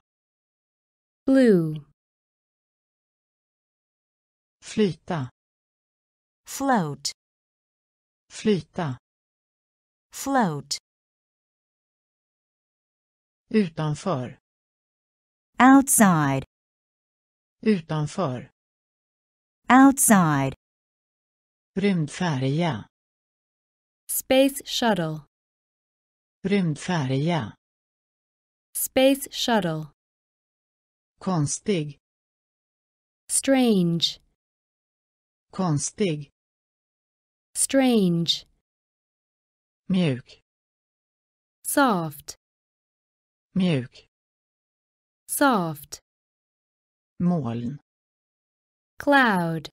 blue, flyta, float, flyta, float, utanför, outside, utanför, outside, rymdfärja, space shuttle, rymdfärja, space shuttle, konstig, strange, konstig, strange, mjuk, soft, mjuk, soft, moln, cloud,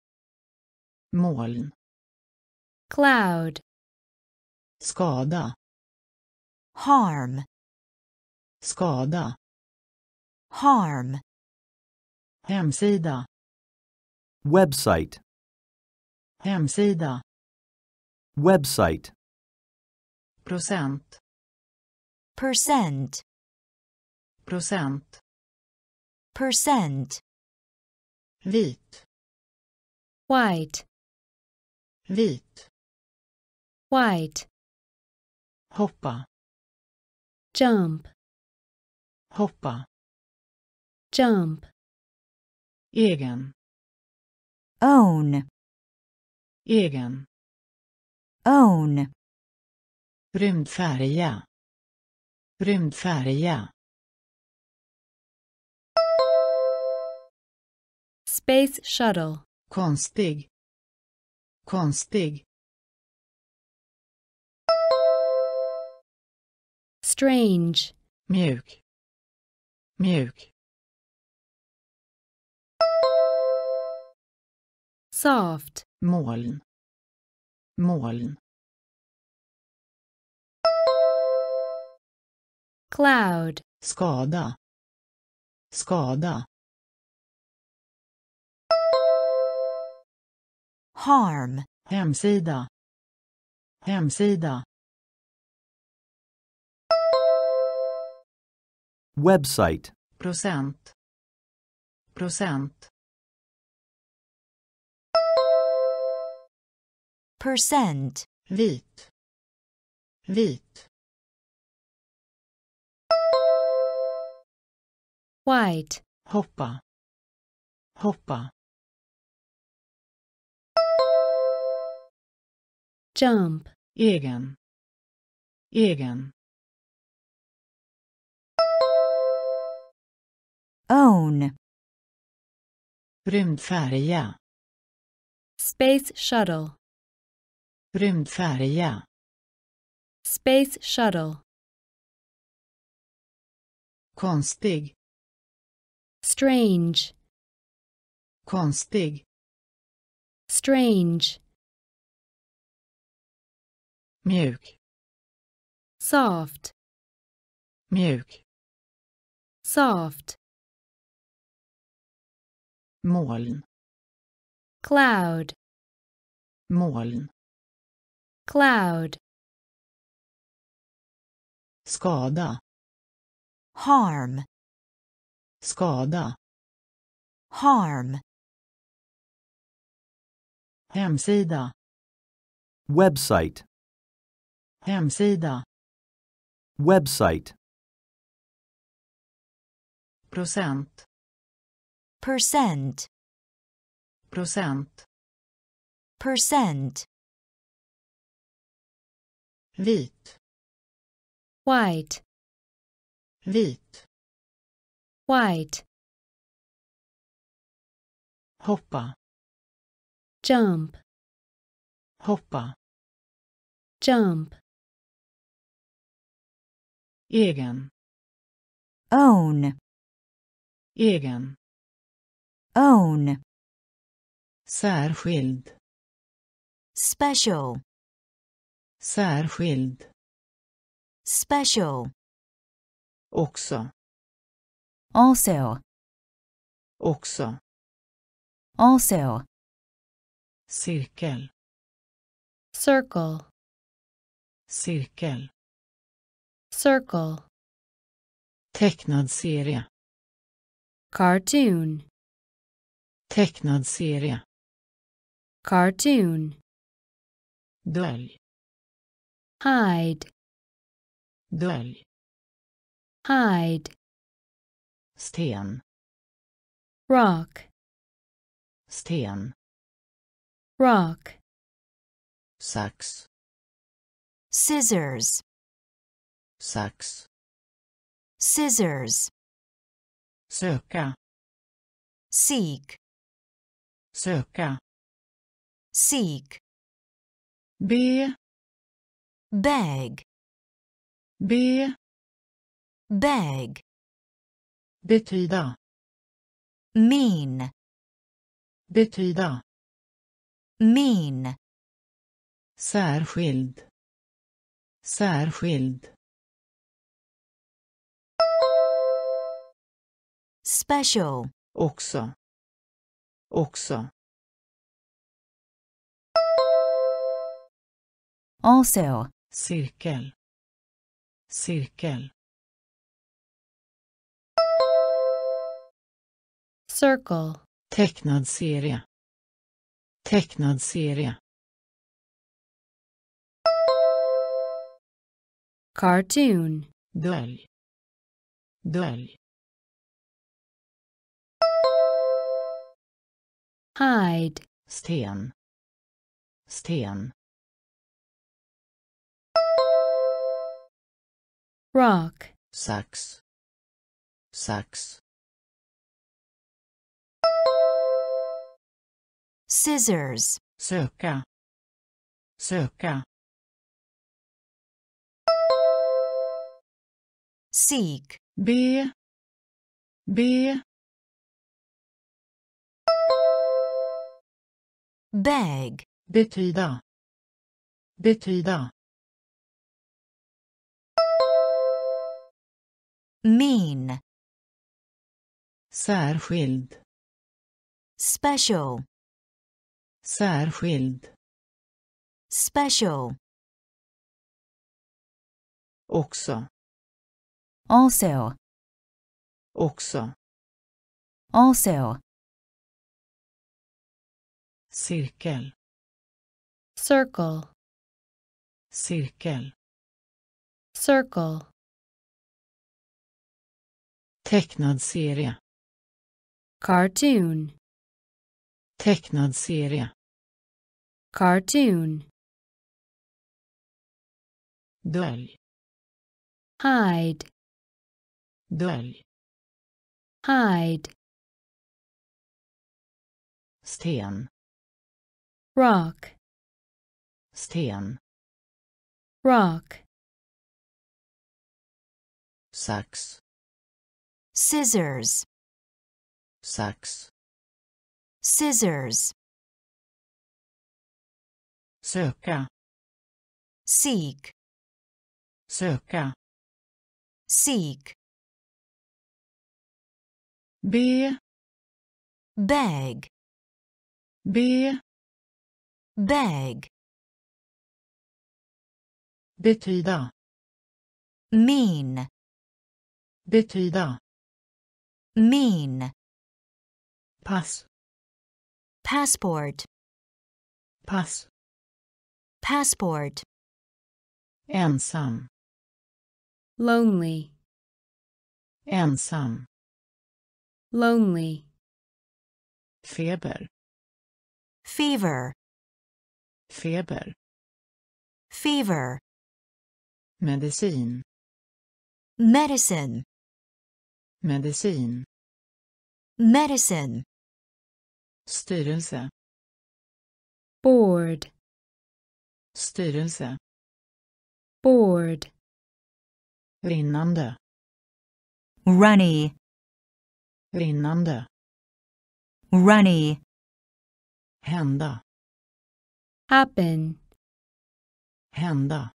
moln, cloud, skada, harm, skada, harm, hemsida, website, hemsida, website, procent, percent, procent, percent, vit, white, vit, white, hoppa, jump, hoppa, jump, egen, own, egen, own, Rymdfärja. Rymdfärja. Space shuttle. Konstig. Konstig. Strange. Mjuk. Mjuk. Soft. Moln. Moln. Cloud. Skada. Skada. harm, Hemsida. Hemsida. Website. Procent. Procent. percent, Vit. Vit. White. Hoppa. Hoppa. Jump. Egen. Egen. Own, Rymdfärja. Space shuttle. Rymdfärja. Space shuttle. Konstig. Strange. Konstig. Strange. Mjuk. Soft. Mjuk. Soft. Moln. Cloud. Moln. Cloud. Skada. harm, Skada. harm, Hemsida. Website. Hemsida. Website. Procent. Percent, Procent. percent, Vit. White. Vit. White. Hoppa. Jump. Hoppa. Jump. Egen. own, Egen. Own, Särskild. special, Särskild. special, Också. also, Också. also, Cirkel. Circle. Cirkel. Circle. Tecknad serie. Cartoon. Tecknad serie. Cartoon. Dölj. Hide. Dölj. Hide. Sten. Rock. Sten. Rock. Sax. scissors, Sax. scissors, Söka. seek, Söka. seek, Be. beg, Be. beg, Betyda. mean, Betyda. mean, Särskild. Särskild. special, Också. Också. also, Cirkel. Cirkel. Circle. Tecknad serie. Tecknad serie. Cartoon. Dölj. Dölj. Hide. Sten. Sten. rock, sax, sax, scissors, söka, söka, seek, be, be, beg, betyda, betyda, mean, särskild, special, särskild, special, också, also, också, also, cirkel, circle, cirkel, circle, tecknad serie, cartoon, tecknad serie, cartoon, dölj, hide, dölj, hide, sten, rock, sten, rock, sax, scissors, sax, scissors, söka, seek, söka, seek, be, beg, be, beg, betyda, mean, betyda, mean, pass, passport, pass, passport, ensam, lonely, ensam, lonely, feber, fever, feber, fever, medicin, medicine, medicin, medicine, styrelse, board, styrelse, board, rinnande, runny, rinnande, runny, hända, happen, hända,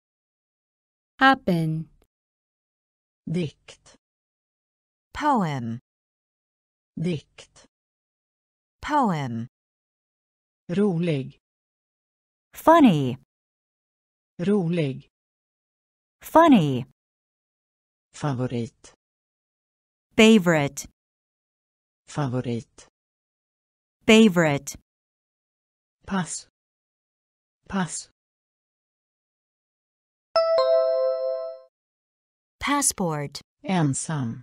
happen, dikt, poem, dikt, poem, rolig, funny, rolig, funny, favorit, favorite, favorit, favorite, pass, pass, passport, ensam,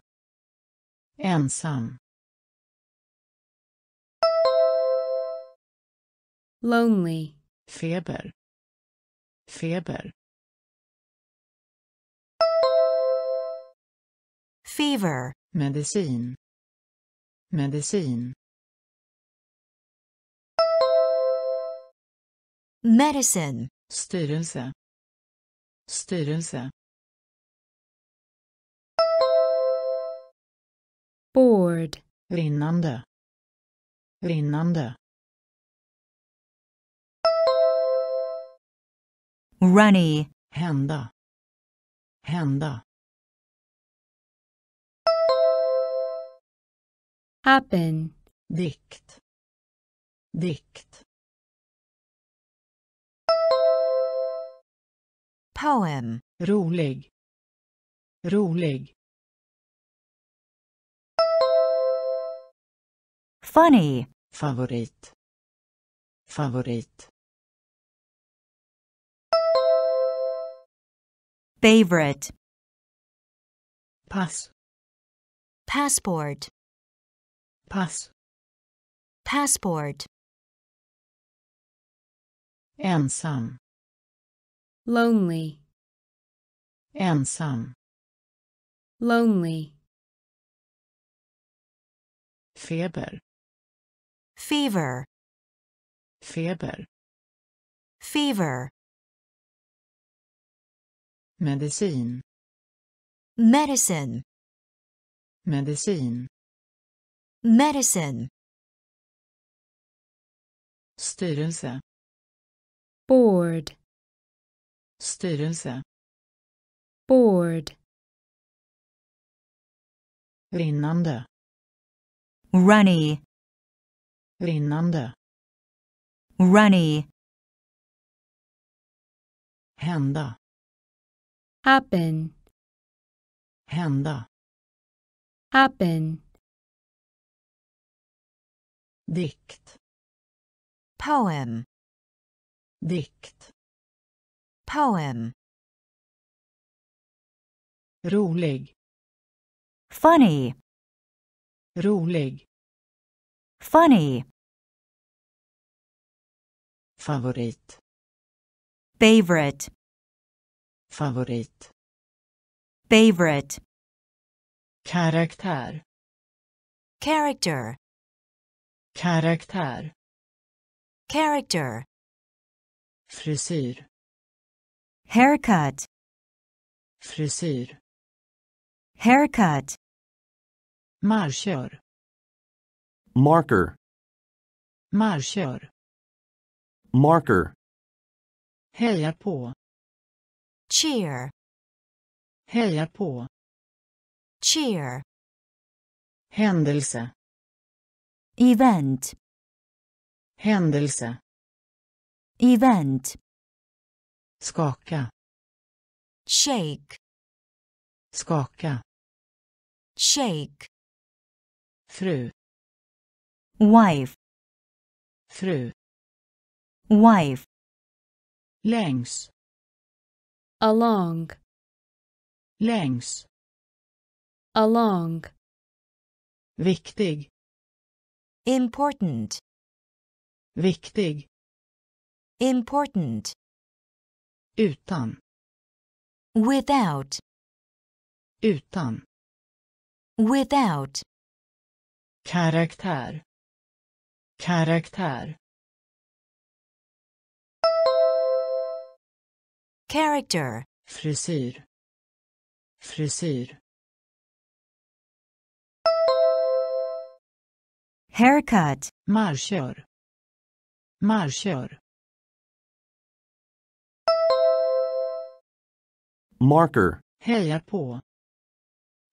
ensam, lonely, feber, feber, fever, medicin, medicin, medicine, styrelse, styrelse, board, rinnande, rinnande, runny, hända, hända, happen, dikt, dikt, poem, rolig, rolig, funny, favorit, favorit, favorite, pass, passport, pass, passport, ensam, lonely, ensam, lonely, feber, fever, feber, fever, medicin, medicine, medicin, medicine, styrelse, board, styrelse, board, rinnande, runny, rinnande, runny, hända, happen, hända, happen, dikt, poem, dikt, poem, rolig, funny, rolig, funny, favorit, favorite, favorit, favorite, karaktär, character, karaktär, character, frisyr, haircut, frisyr, haircut, marschör, marker, marschör, marker, heja på, cheer, heja på, cheer, händelse, event, händelse, event, skaka, shake, skaka, shake, fru, wife, fru, wife, längs, along, längs, along, viktig, important, viktig, important, utan, without, utan, without, karaktär, karaktär, character, frisyr, frisyr, haircut, marschör, marschör, marker, heja på,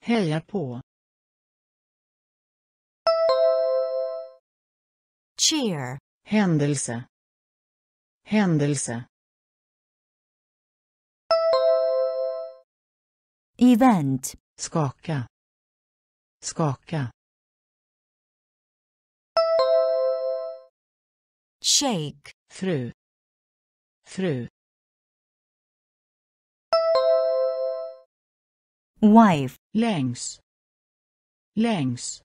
heja på, cheer, händelse, händelse, event, skaka, skaka, shake, fru, fru, wife, längs, längs,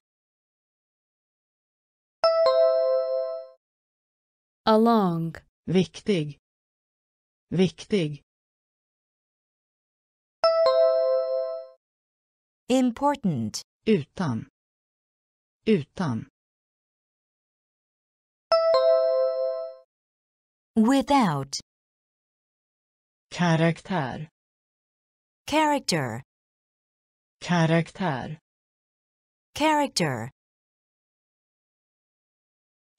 along, viktig, viktig, important, utan, utan, without, karaktär, character, karaktär, character,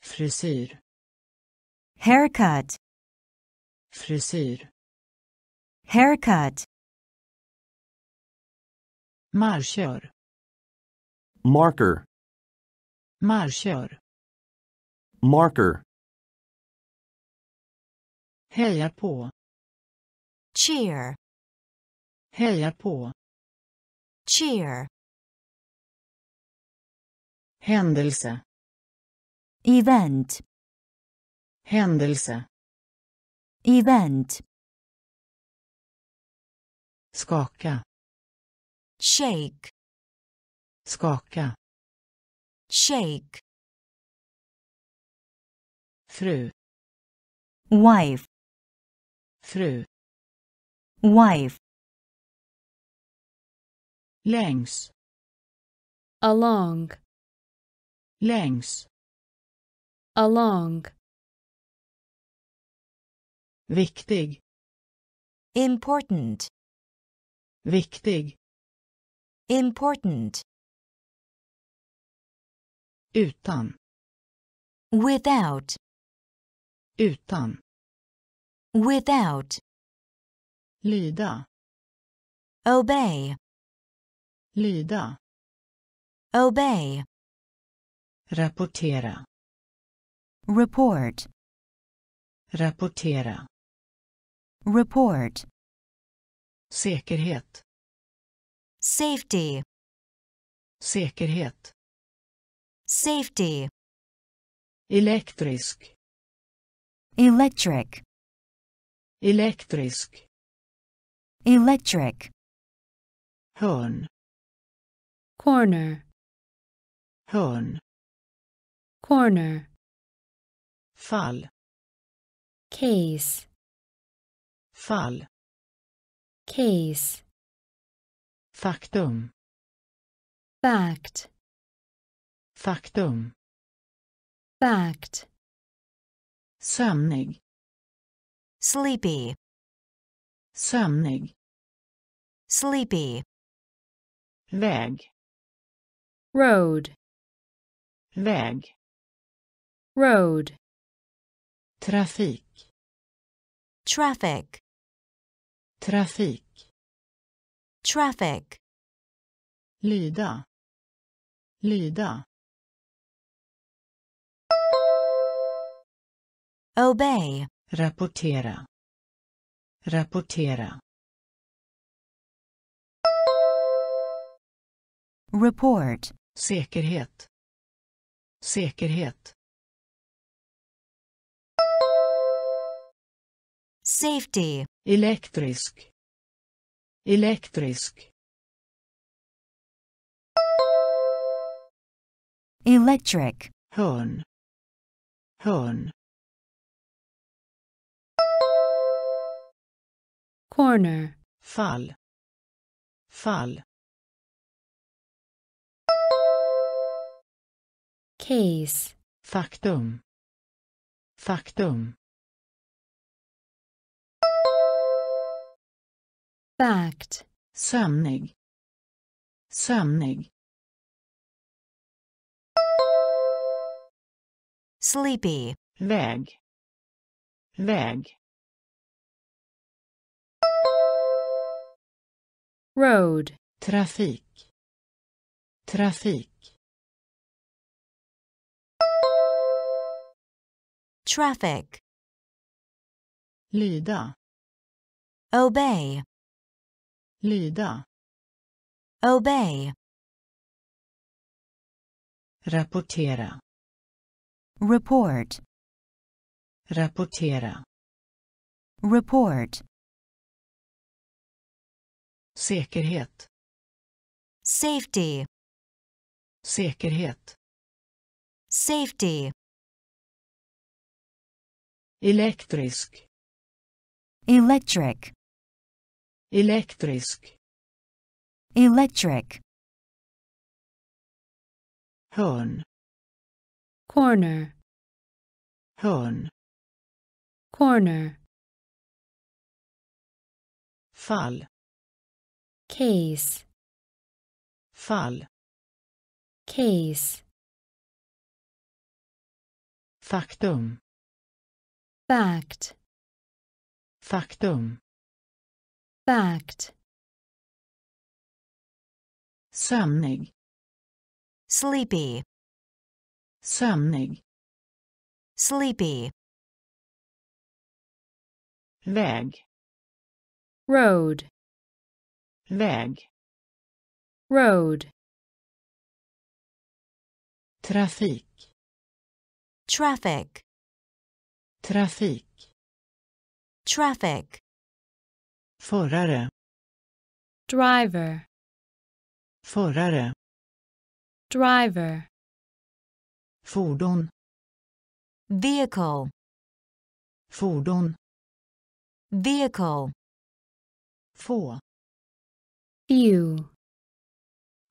frisyr, haircut, frisyr, haircut, marschör, marker, marschör, marker, heja på, cheer, heja på, cheer, händelse, event, händelse, event, skaka, shake, skaka, shake, fru, wife, fru, wife, längs, along, längs, along, viktig, important, viktig, important, utan, without, utan, without, lyda, obey, lyda, obey, rapportera, report, rapportera, report, säkerhet, safety, säkerhet, safety, elektrisk, electric, elektrisk, electric, hörn, corner, hörn, corner, fall, case, fall, case, faktum, fact, faktum, fact, sömnig, sleepy, sömnig, sleepy, väg, road, väg, road, trafik, traffic, trafik, traffic, lyda, lyda, obey, rapportera, rapportera, report, säkerhet, säkerhet, safety, elektrisk, elektrisk, electric, hörn, hörn, corner, fall, fall, case, faktum, faktum, fact, sömnig, sömnig, sleepy, väg, väg, road, trafik, trafik, traffic, lyda, obey, lyda, obey, rapportera, report, rapportera, report, säkerhet, safety, säkerhet, safety, elektrisk, electric, elektrisk, electric, hörn, corner, hörn, corner, fall, case, fall, case, faktum, fact, faktum, fact, sömnig, sleepy, sömnig, sleepy, väg, road, väg, road, trafik, traffic, trafik, traffic, förare, driver, förare, driver, fordon, vehicle, fordon, vehicle, få, few,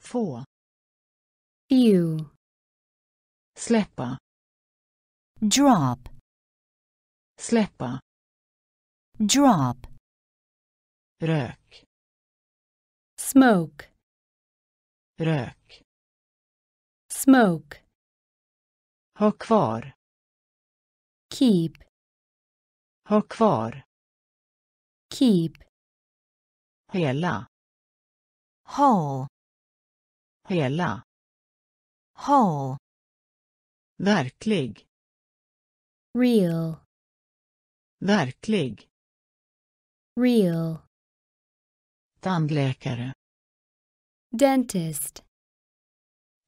Få. few, Släppa. drop, Släppa. drop, Rök. smoke, Rök. smoke, Ha kvar. keep, Ha kvar. keep, Hela. whole, Hela. whole, Verklig. real, Verklig. real, Tandläkare. dentist,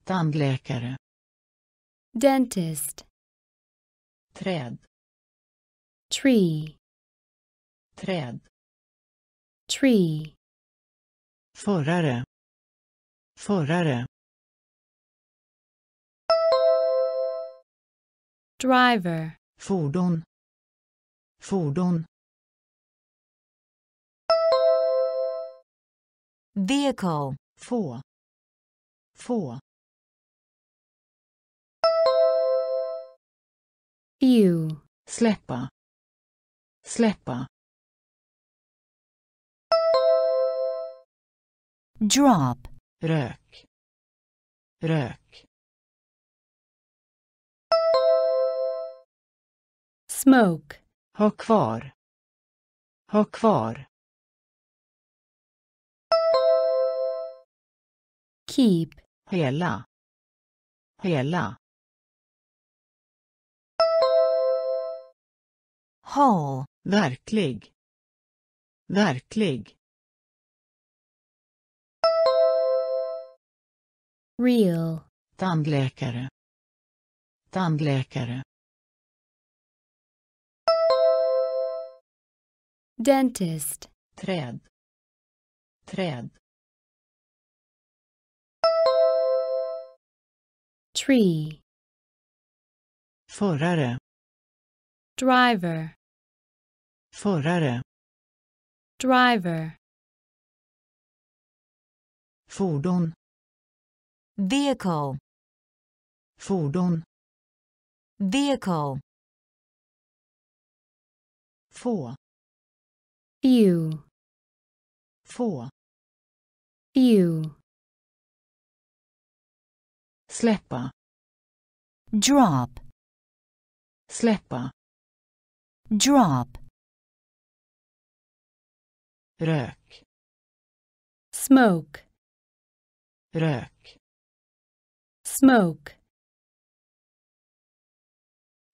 Tandläkare. dentist, Träd. tree, Träd. tree, Förare. Förare. driver, Fordon. Fordon. vehicle, Få. Få. few, Släppa. Släppa. drop, Rök. Rök. smoke, Ha kvar. Ha kvar. keep, Hela. Hela. whole, Verklig. Verklig. real, Tandläkare. Tandläkare. Dentist, Träd. Träd. tree, Förare. driver, Förare. driver, Fordon. vehicle, Fordon. vehicle, Få. Few, Få. few, Släppa. drop, Släppa. drop, Rök. smoke, Rök. smoke,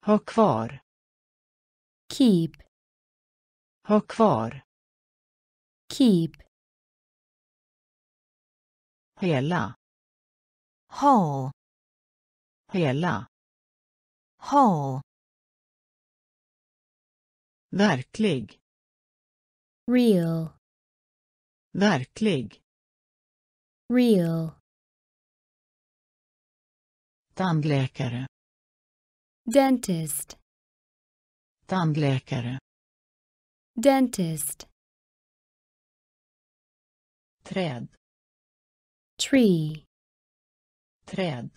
Ha kvar. keep, Ha kvar. keep, Hela. whole, Hela. whole, Verklig. real, Verklig. real, Tandläkare. dentist, Tandläkare. Dentist, Träd. tree, Träd.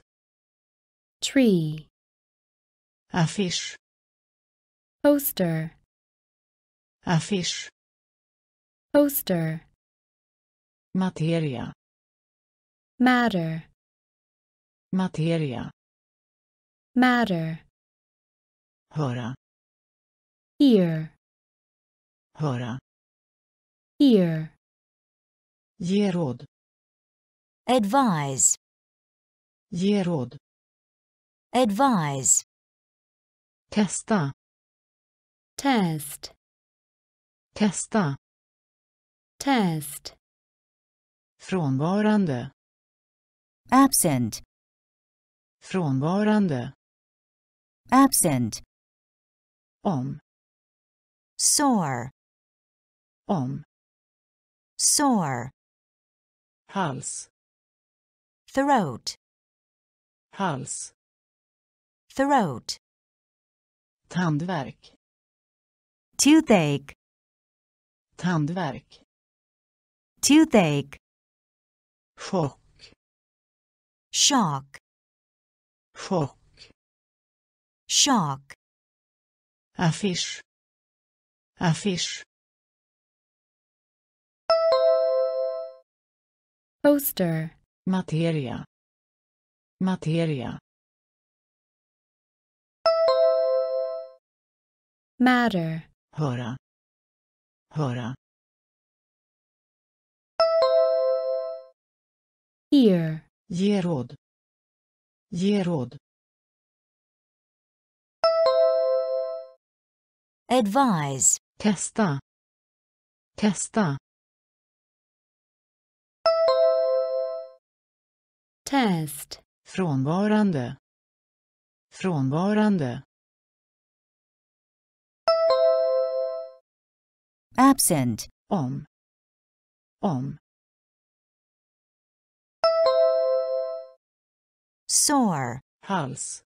tree, Affisch. poster, Affisch. poster, Materia. matter, Materia. matter, Höra. ear, Höra. ear, Ge råd. advise, Ge råd. advise, Testa. test, Testa. test, Frånvarande. absent, Frånvarande. absent, Om. sore, Om. sore, Hals. throat, Hals. throat, Tandvärk. toothache, Tandvärk. toothache, Chock. shock, chock, shock, affisch, affisch, poster, materia, materia, matter, höra, höra, hear, ge råd, ge råd, advise, testa, testa, test, frånvarande, frånvarande, absent, om, om, sore, hals,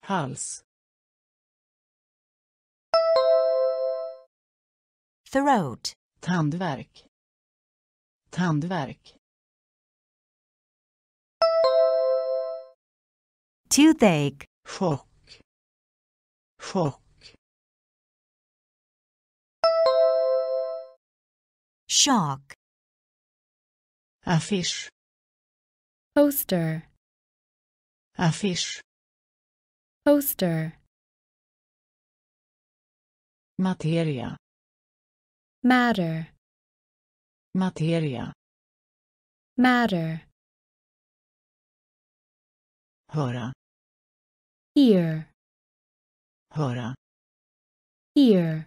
hals, throat, tandvärk, tandvärk, toothache, chock, chock, shock, affisch, poster, affisch, poster, materia, matter, materia, matter, höra, hear, höra, hear,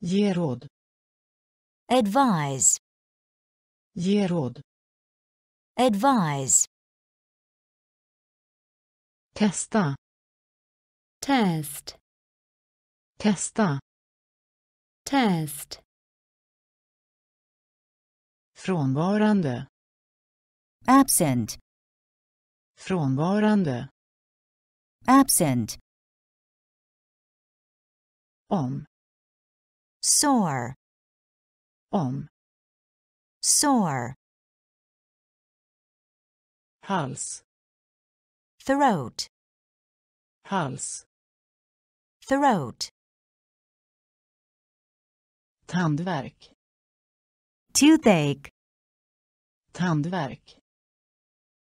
ge råd, advise, ge råd, advise, testa, test, testa, test, frånvarande, absent, frånvarande, absent, om, sore, om, sore, hals, throat, hals, throat, tandvärk, toothache, tandvärk,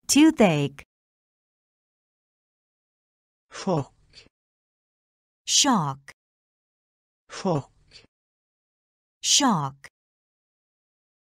toothache, chock, shock, chock, shock,